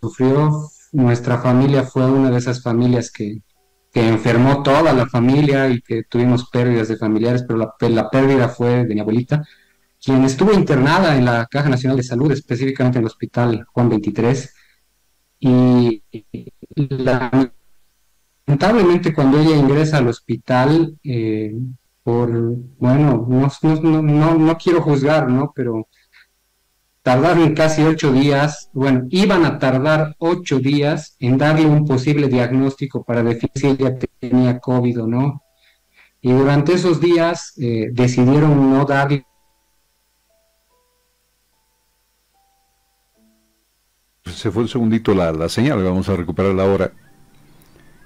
sufrió. Nuestra familia fue una de esas familias que, que enfermó toda la familia y que tuvimos pérdidas de familiares, pero la, la pérdida fue de mi abuelita quien estuvo internada en la Caja Nacional de Salud, específicamente en el Hospital Juan 23, y lamentablemente cuando ella ingresa al hospital, eh, por, bueno, no, quiero juzgar, ¿no? Pero tardaron casi ocho días, bueno, iban a tardar ocho días en darle un posible diagnóstico para definir si ella tenía COVID o no. Y durante esos días eh, decidieron no darle se fue un segundito la, la señal, vamos a recuperarla ahora.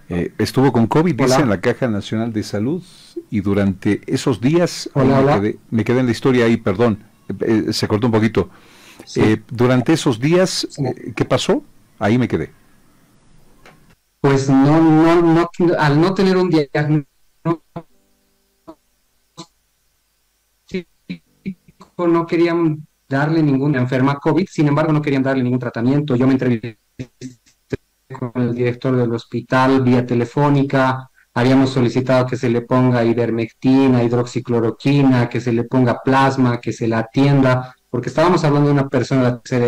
Eh, estuvo con COVID, dice, en la Caja Nacional de Salud y durante esos días, me, quedé, en la historia ahí, perdón, eh, eh, se cortó un poquito. Durante esos días, ¿qué pasó? Ahí me quedé. Pues no, no, no, al no tener un diagnóstico, no querían darle ninguna enferma COVID, sin embargo no querían darle ningún tratamiento. Yo me entrevisté con el director del hospital vía telefónica, habíamos solicitado que se le ponga ivermectina, hidroxicloroquina, que se le ponga plasma, que se la atienda, porque estábamos hablando de una persona de tercera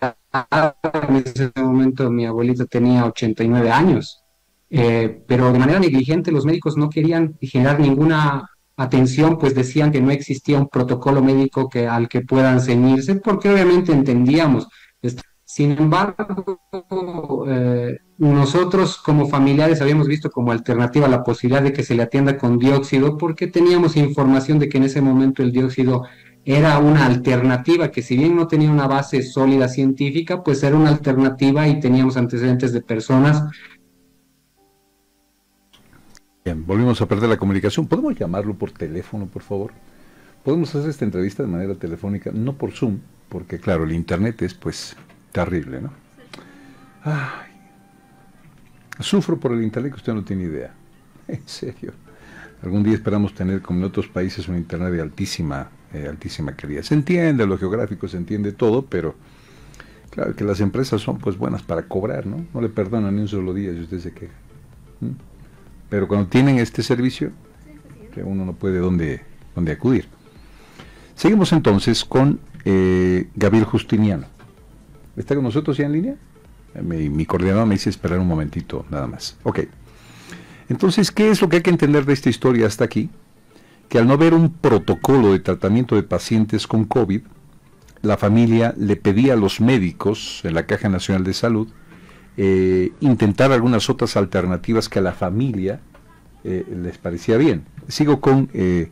edad. En ese momento mi abuelita tenía 89 años, eh, pero de manera negligente los médicos no querían generar ninguna atención, pues decían que no existía un protocolo médico al que puedan ceñirse, porque obviamente entendíamos. Sin embargo, eh, nosotros como familiares habíamos visto como alternativa la posibilidad de que se le atienda con dióxido, porque teníamos información de que en ese momento el dióxido era una alternativa que si bien no tenía una base sólida científica, pues era una alternativa y teníamos antecedentes de personas Bien, volvimos a perder la comunicación. ¿Podemos llamarlo por teléfono, por favor? Podemos hacer esta entrevista de manera telefónica, no por Zoom, porque claro, el Internet es pues terrible, ¿no? Ay, sufro por el Internet que usted no tiene idea. *laughs* En serio. Algún día esperamos tener, como en otros países, un Internet de altísima, eh, altísima calidad. Se entiende lo geográfico, se entiende todo, pero claro que las empresas son pues buenas para cobrar, ¿no? No le perdonan ni un solo día si usted se queja. ¿Mm? Pero cuando tienen este servicio, que uno no puede dónde, dónde acudir. Seguimos entonces con eh, Gabriel Justiniano. ¿Está con nosotros ya en línea? Mi, mi, coordinador me dice esperar un momentito, nada más. Ok. Entonces, ¿qué es lo que hay que entender de esta historia hasta aquí? Que al no haber un protocolo de tratamiento de pacientes con COVID, la familia le pedía a los médicos en la Caja Nacional de Salud eh, intentar algunas otras alternativas que a la familia eh, les parecía bien. Sigo con eh,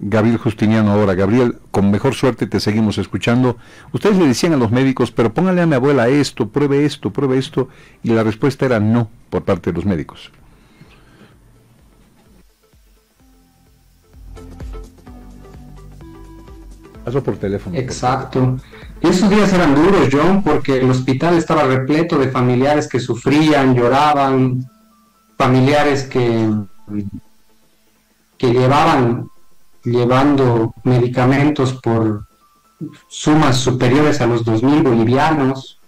Gabriel Justiniano ahora. Gabriel, con mejor suerte te seguimos escuchando. Ustedes le decían a los médicos, pero póngale a mi abuela esto, pruebe esto, pruebe esto, y la respuesta era no por parte de los médicos. Por teléfono. Exacto. Esos días eran duros, John, porque el hospital estaba repleto de familiares que sufrían, lloraban, familiares que, que llevaban llevando medicamentos por sumas superiores a los 2.000 bolivianos.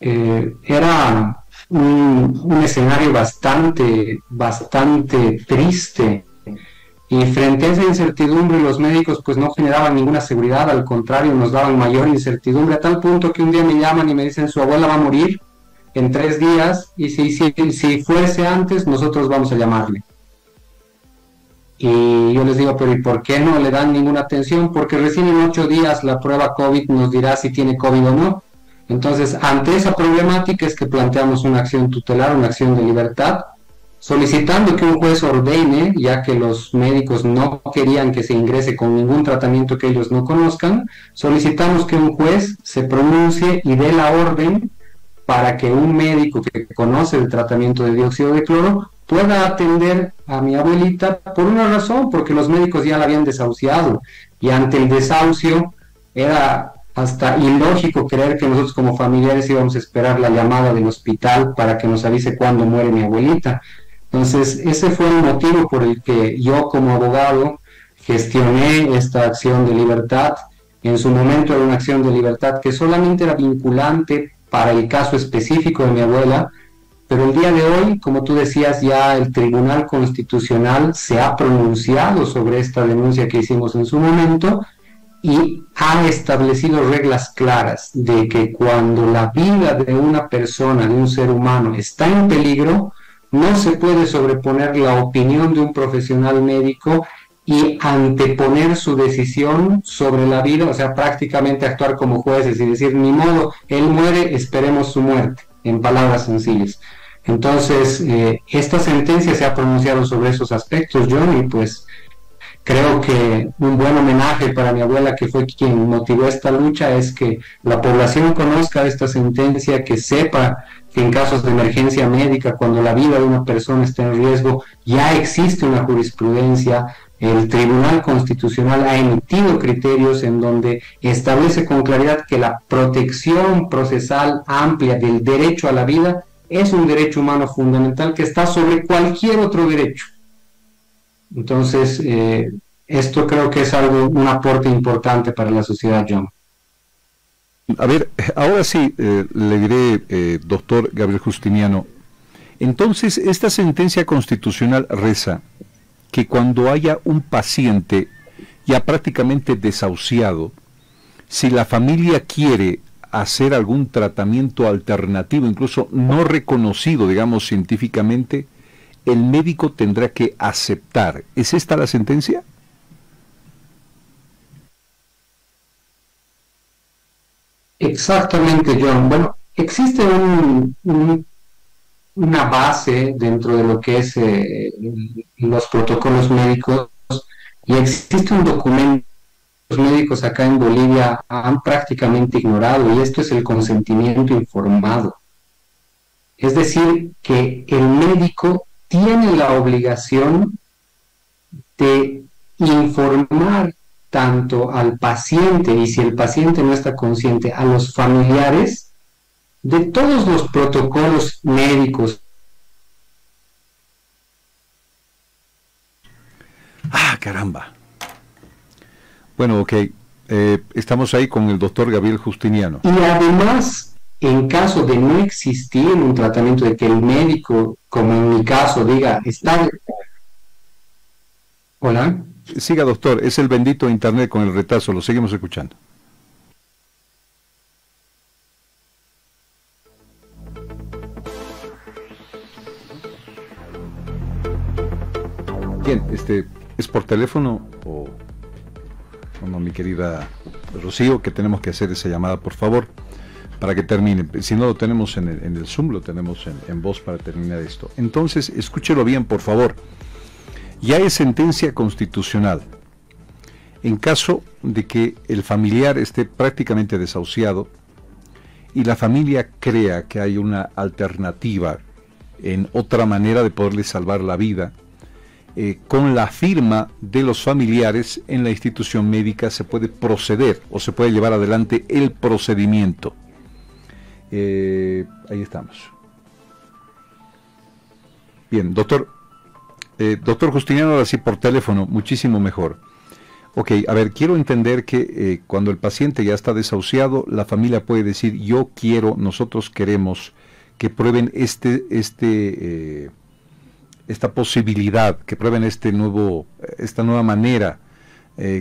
Eh, era un, escenario bastante, bastante triste y frente a esa incertidumbre los médicos pues no generaban ninguna seguridad, al contrario nos daban mayor incertidumbre a tal punto que un día me llaman y me dicen su abuela va a morir en tres días y si, si, fuese antes nosotros vamos a llamarle. Y yo les digo, pero ¿y por qué no le dan ninguna atención? Porque recién en ocho días la prueba COVID nos dirá si tiene COVID o no. Entonces, ante esa problemática es que planteamos una acción tutelar, una acción de libertad, solicitando que un juez ordene, ya que los médicos no querían que se ingrese con ningún tratamiento que ellos no conozcan, solicitamos que un juez se pronuncie y dé la orden para que un médico que conoce el tratamiento de dióxido de cloro pueda atender a mi abuelita por una razón, porque los médicos ya la habían desahuciado y ante el desahucio era hasta ilógico creer que nosotros como familiares íbamos a esperar la llamada del hospital para que nos avise cuándo muere mi abuelita. Entonces, ese fue el motivo por el que yo como abogado gestioné esta acción de libertad. En su momento era una acción de libertad que solamente era vinculante para el caso específico de mi abuela, pero el día de hoy, como tú decías, ya el Tribunal Constitucional se ha pronunciado sobre esta denuncia que hicimos en su momento y ha establecido reglas claras de que cuando la vida de una persona, de un ser humano, está en peligro, no se puede sobreponer la opinión de un profesional médico y anteponer su decisión sobre la vida, o sea, prácticamente actuar como jueces y decir, ni modo, él muere, esperemos su muerte, en palabras sencillas. Entonces, eh, esta sentencia se ha pronunciado sobre esos aspectos, John, y pues creo que un buen homenaje para mi abuela, que fue quien motivó esta lucha, es que la población conozca esta sentencia, que sepa en casos de emergencia médica, cuando la vida de una persona está en riesgo, ya existe una jurisprudencia. El Tribunal Constitucional ha emitido criterios en donde establece con claridad que la protección procesal amplia del derecho a la vida es un derecho humano fundamental que está sobre cualquier otro derecho. Entonces, eh, esto creo que es algo, un aporte importante para la sociedad, John. A ver, *laughs* ahora sí eh, le diré, eh, doctor Gabriel Justiniano, entonces esta sentencia constitucional reza que cuando haya un paciente ya prácticamente desahuciado, si la familia quiere hacer algún tratamiento alternativo, incluso no reconocido, digamos, científicamente, el médico tendrá que aceptar. ¿Es esta la sentencia? Exactamente, John. Bueno, existe una base dentro de lo que es eh, los protocolos médicos y existe un documento los médicos acá en Bolivia han prácticamente ignorado y esto es el consentimiento informado. Es decir, que el médico tiene la obligación de informar tanto al paciente y si el paciente no está consciente, a los familiares de todos los protocolos médicos. Ah, caramba. Bueno, ok. Eh, estamos ahí con el doctor Gabriel Justiniano. Y además, en caso de no existir un tratamiento, de que el médico, como en mi caso, diga, está... Hola. Siga, doctor, es el bendito Internet con el retraso, lo seguimos escuchando. Bien, este, ¿es por teléfono o, mi querida Rocío, que tenemos que hacer esa llamada, por favor, para que termine? Si no lo tenemos en el, Zoom, lo tenemos en, en voz para terminar esto. Entonces, escúchelo bien, por favor ya es sentencia constitucional. En caso de que el familiar esté prácticamente desahuciado y la familia crea que hay una alternativa en otra manera de poderle salvar la vida, eh, con la firma de los familiares en la institución médica se puede proceder o se puede llevar adelante el procedimiento. Eh, ahí estamos. Bien, doctor, eh, doctor Justiniano, ahora sí por teléfono, muchísimo mejor. Ok, a ver, quiero entender que eh, cuando el paciente ya está desahuciado, la familia puede decir, yo quiero, nosotros queremos que prueben este, este, eh, esta posibilidad, que prueben este nuevo, esta nueva manera,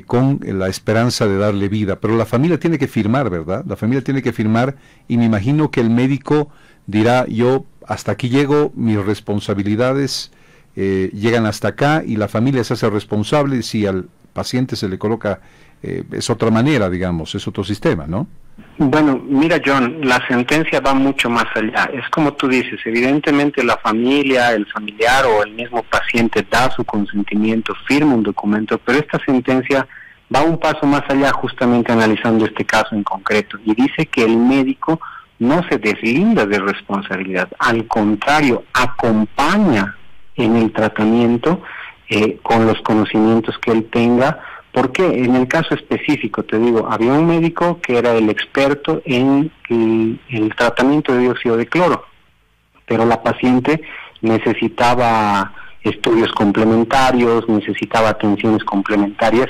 con la esperanza de darle vida. Pero la familia tiene que firmar, ¿verdad? La familia tiene que firmar y me imagino que el médico dirá, yo hasta aquí llego, mis responsabilidades eh, llegan hasta acá y la familia se hace responsable si al paciente se le coloca, eh, es otra manera, digamos, es otro sistema, ¿no? Bueno, mira John, la sentencia va mucho más allá. Es como tú dices, evidentemente la familia, el familiar o el mismo paciente da su consentimiento, firma un documento, pero esta sentencia va un paso más allá justamente analizando este caso en concreto y dice que el médico no se deslinda de responsabilidad, al contrario, acompaña en el tratamiento eh, con los conocimientos que él tenga, porque en el caso específico, te digo, había un médico que era el experto en el, tratamiento de dióxido de cloro, pero la paciente necesitaba estudios complementarios, necesitaba atenciones complementarias,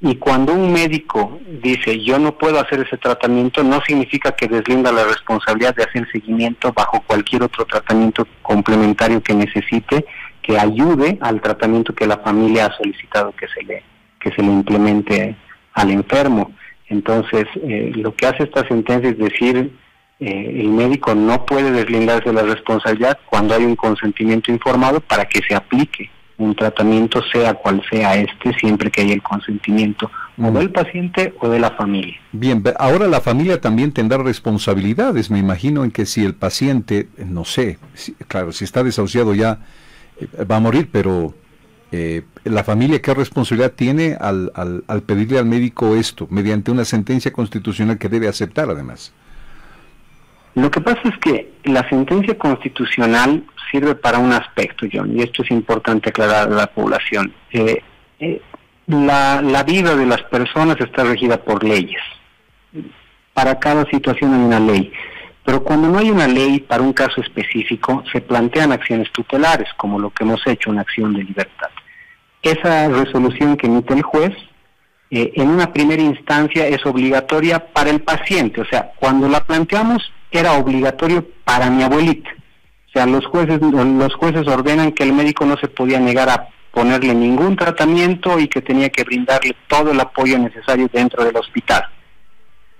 y cuando un médico dice yo no puedo hacer ese tratamiento, no significa que deslinda la responsabilidad de hacer seguimiento bajo cualquier otro tratamiento complementario que necesite, que ayude al tratamiento que la familia ha solicitado que se le, que se le implemente al enfermo. Entonces, eh, lo que hace esta sentencia es decir, eh, el médico no puede deslindarse de la responsabilidad cuando hay un consentimiento informado para que se aplique un tratamiento, sea cual sea este, siempre que haya el consentimiento o del paciente o de la familia. Bien, ahora la familia también tendrá responsabilidades, me imagino, en que si el paciente, no sé, claro, si está desahuciado ya eh, va a morir, pero eh, la familia qué responsabilidad tiene al, al, pedirle al médico esto, mediante una sentencia constitucional que debe aceptar además. Lo que pasa es que la sentencia constitucional sirve para un aspecto, John, y esto es importante aclarar a la población. Eh, la, la vida de las personas está regida por leyes. Para cada situación hay una ley. Pero cuando no hay una ley para un caso específico, se plantean acciones tutelares, como lo que hemos hecho, una acción de libertad. Esa resolución que emite el juez, eh, en una primera instancia es obligatoria para el paciente, o sea, cuando la planteamos era obligatorio para mi abuelita. O sea, los jueces, los jueces ordenan que el médico no se podía negar a ponerle ningún tratamiento y que tenía que brindarle todo el apoyo necesario dentro del hospital.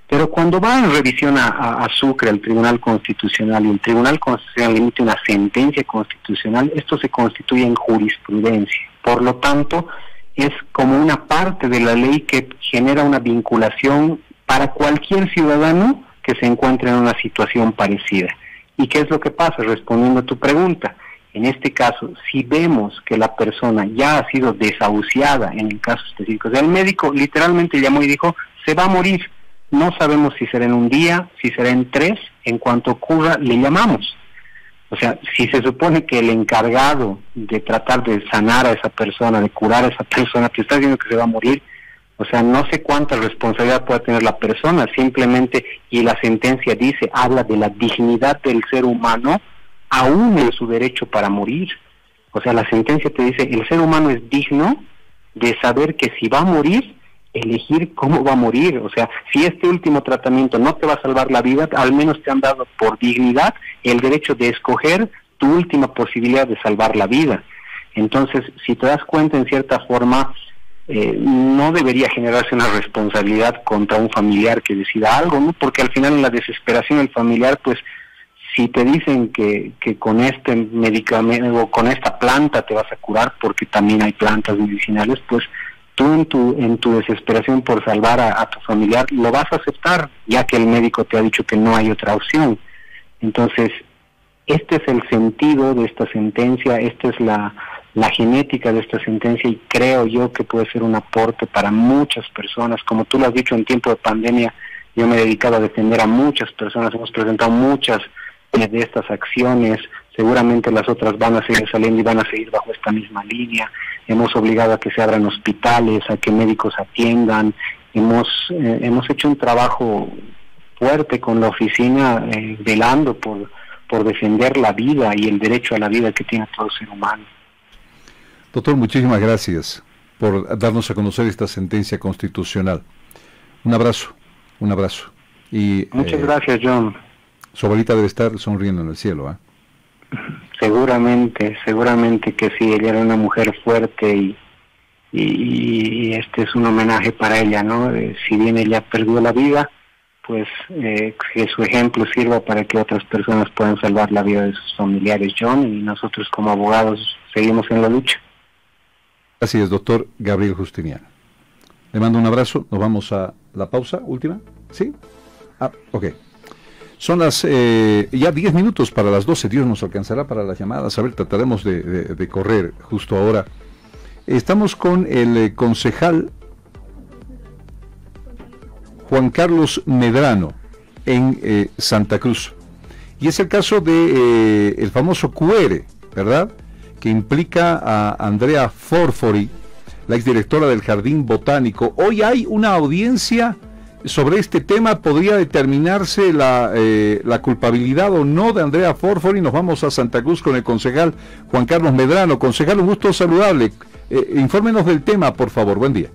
Pero cuando va en revisión a, a, Sucre, al Tribunal Constitucional, y el Tribunal Constitucional emite una sentencia constitucional, esto se constituye en jurisprudencia. Por lo tanto, es como una parte de la ley que genera una vinculación para cualquier ciudadano que se encuentre en una situación parecida. ¿Y qué es lo que pasa? Respondiendo a tu pregunta, en este caso, si vemos que la persona ya ha sido desahuciada en el caso específico, el médico literalmente llamó y dijo, se va a morir, no sabemos si será en un día, si será en tres, en cuanto ocurra, le llamamos. O sea, si se supone que el encargado de tratar de sanar a esa persona, de curar a esa persona, te está diciendo que se va a morir, o sea, no sé cuánta responsabilidad puede tener la persona, simplemente, y la sentencia dice, habla de la dignidad del ser humano, aún en su derecho para morir. O sea, la sentencia te dice, el ser humano es digno de saber que si va a morir, elegir cómo va a morir. O sea, si este último tratamiento no te va a salvar la vida, al menos te han dado por dignidad el derecho de escoger tu última posibilidad de salvar la vida. Entonces, si te das cuenta, en cierta forma, eh, no debería generarse una responsabilidad contra un familiar que decida algo, ¿no? Porque al final en la desesperación el familiar, pues, si te dicen que, que con este medicamento o con esta planta te vas a curar, porque también hay plantas medicinales, pues tú en tu, en tu desesperación por salvar a, tu familiar lo vas a aceptar, ya que el médico te ha dicho que no hay otra opción. Entonces, este es el sentido de esta sentencia, esta es la, la genética de esta sentencia y creo yo que puede ser un aporte para muchas personas. Como tú lo has dicho, en tiempo de pandemia yo me he dedicado a defender a muchas personas, hemos presentado muchas de estas acciones, seguramente las otras van a seguir saliendo y van a seguir bajo esta misma línea. Hemos obligado a que se abran hospitales, a que médicos atiendan. Hemos, eh, hemos hecho un trabajo fuerte con la oficina eh, velando por, por defender la vida y el derecho a la vida que tiene todo ser humano. Doctor, muchísimas gracias por darnos a conocer esta sentencia constitucional. Un abrazo, un abrazo. Y, Muchas eh, gracias, John. Su abuelita debe estar sonriendo en el cielo, ¿ah? Seguramente, seguramente que sí, ella era una mujer fuerte y, y, este es un homenaje para ella, ¿no? Eh, si bien ella perdió la vida, pues eh, que su ejemplo sirva para que otras personas puedan salvar la vida de sus familiares, John, y nosotros como abogados seguimos en la lucha. Es, doctor Gabriel Justiniano. Le mando un abrazo, nos vamos a la pausa última, ¿sí? Ah, ok. Son las eh, ya 10 minutos para las 12. Dios nos alcanzará para las llamadas. A ver, trataremos de, correr justo ahora. Estamos con el eh, concejal Juan Carlos Medrano en eh, Santa Cruz. Y es el caso de el famoso QR, ¿verdad? Que implica a Andrea Forfori, la exdirectora del Jardín Botánico. Hoy hay una audiencia sobre este tema podría determinarse la, eh, la, culpabilidad o no de Andrea Forfori. Nos vamos a Santa Cruz con el concejal Juan Carlos Medrano. Concejal, un gusto saludable. Eh, infórmenos del tema, por favor. Buen día.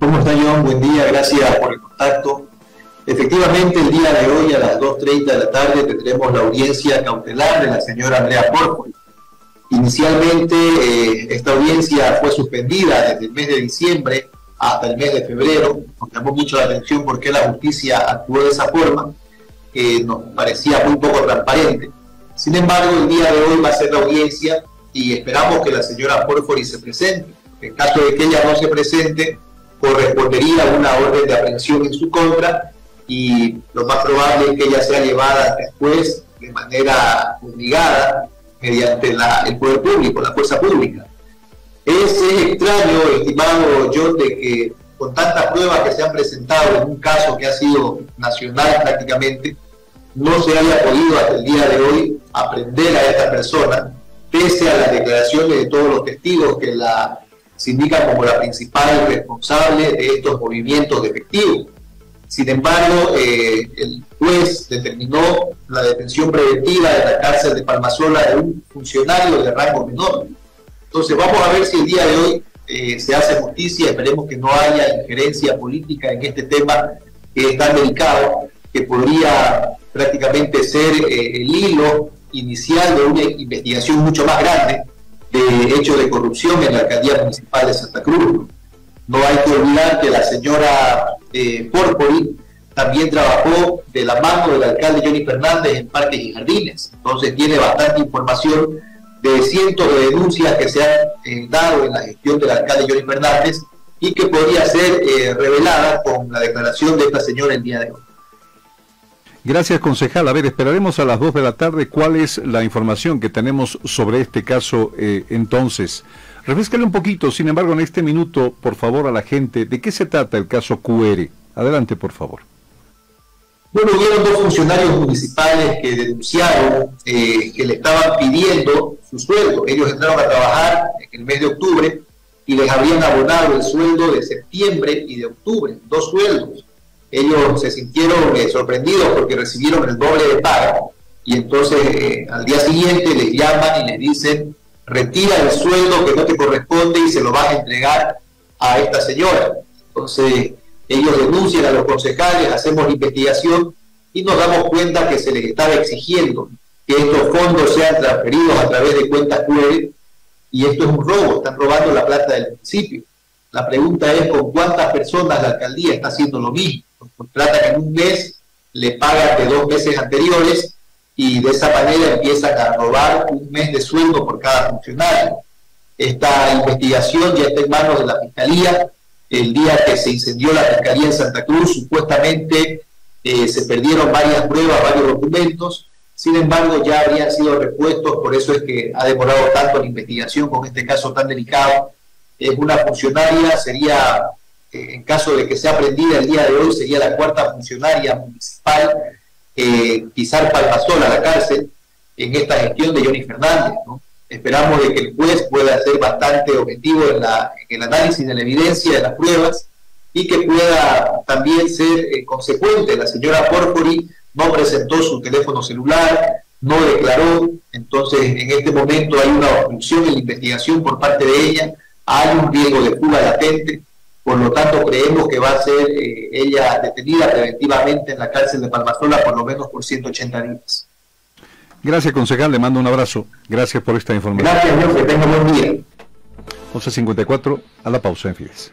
¿Cómo está, John? Buen día. Gracias por el contacto. Efectivamente, el día de hoy a las 2.30 de la tarde tendremos la audiencia cautelar de la señora Andrea Forfori. Inicialmente, eh, esta audiencia fue suspendida desde el mes de diciembre hasta el mes de febrero. Nos llamó mucho la atención porque la justicia actuó de esa forma, que nos parecía muy poco transparente. Sin embargo, el día de hoy va a ser la audiencia y esperamos que la señora Porfori se presente. En caso de que ella no se presente, correspondería una orden de aprehensión en su contra y lo más probable es que ella sea llevada después de manera obligada mediante el poder público, la fuerza pública. Es, extraño, estimado John, de que con tantas pruebas que se han presentado en un caso que ha sido nacional prácticamente, no se haya podido hasta el día de hoy aprender a esta persona, pese a las declaraciones de todos los testigos que la se indican como la principal responsable de estos movimientos defectivos. Sin embargo, eh, el juez determinó la detención preventiva de la cárcel de Palmasola de un funcionario de rango menor, entonces vamos a ver si el día de hoy eh, se hace justicia, esperemos que no haya injerencia política en este tema que es tan delicado, que podría prácticamente ser eh, el hilo inicial de una investigación mucho más grande de hechos de corrupción en la alcaldía municipal de Santa Cruz. No hay que olvidar que la señora eh, también trabajó de la mano del alcalde Johnny Fernández en parques y jardines. Entonces tiene bastante información de cientos de denuncias que se han eh, dado en la gestión del alcalde Johnny Fernández y que podría ser eh, revelada con la declaración de esta señora el día de hoy. Gracias, concejal. A ver, esperaremos a las 2 de la tarde cuál es la información que tenemos sobre este caso eh, entonces. Refrescale un poquito, sin embargo, en este minuto, por favor, a la gente, ¿de qué se trata el caso QR? Adelante, por favor. Bueno, hubieron dos funcionarios municipales que denunciaron eh, que le estaban pidiendo su sueldo. Ellos entraron a trabajar en el mes de octubre y les habían abonado el sueldo de septiembre y de octubre, dos sueldos. Ellos se sintieron eh, sorprendidos porque recibieron el doble de paga y entonces eh, al día siguiente les llaman y les dicen retira el sueldo que no te corresponde y se lo vas a entregar a esta señora. Entonces ellos denuncian a los concejales, hacemos investigación y nos damos cuenta que se les estaba exigiendo que estos fondos sean transferidos a través de cuentas QR y esto es un robo, están robando la plata del municipio. La pregunta es con cuántas personas la alcaldía está haciendo lo mismo. Trata que en un mes le pagan de dos meses anteriores y de esa manera empiezan a robar un mes de sueldo por cada funcionario. Esta investigación ya está en manos de la Fiscalía el día que se incendió la Fiscalía en Santa Cruz, supuestamente eh, se perdieron varias pruebas, varios documentos, sin embargo ya habrían sido repuestos, por eso es que ha demorado tanto la investigación con este caso tan delicado. Es una funcionaria, sería, eh, en caso de que sea prendida el día de hoy, sería la cuarta funcionaria municipal eh, pisar Palmasola a la cárcel en esta gestión de Johnny Fernández. Esperamos de que el juez pueda ser bastante objetivo en, el análisis de la evidencia, de las pruebas, y que pueda también ser eh, consecuente. La señora Porfori no presentó su teléfono celular, no declaró, entonces en este momento hay una obstrucción en la investigación por parte de ella, hay un riesgo de fuga latente, por lo tanto creemos que va a ser eh, ella detenida preventivamente en la cárcel de Palmasola por lo menos por 180 días. Gracias, concejal. Le mando un abrazo. Gracias por esta información. Gracias, Dios. Que tenga buen día. 11.54, a la pausa en Fides.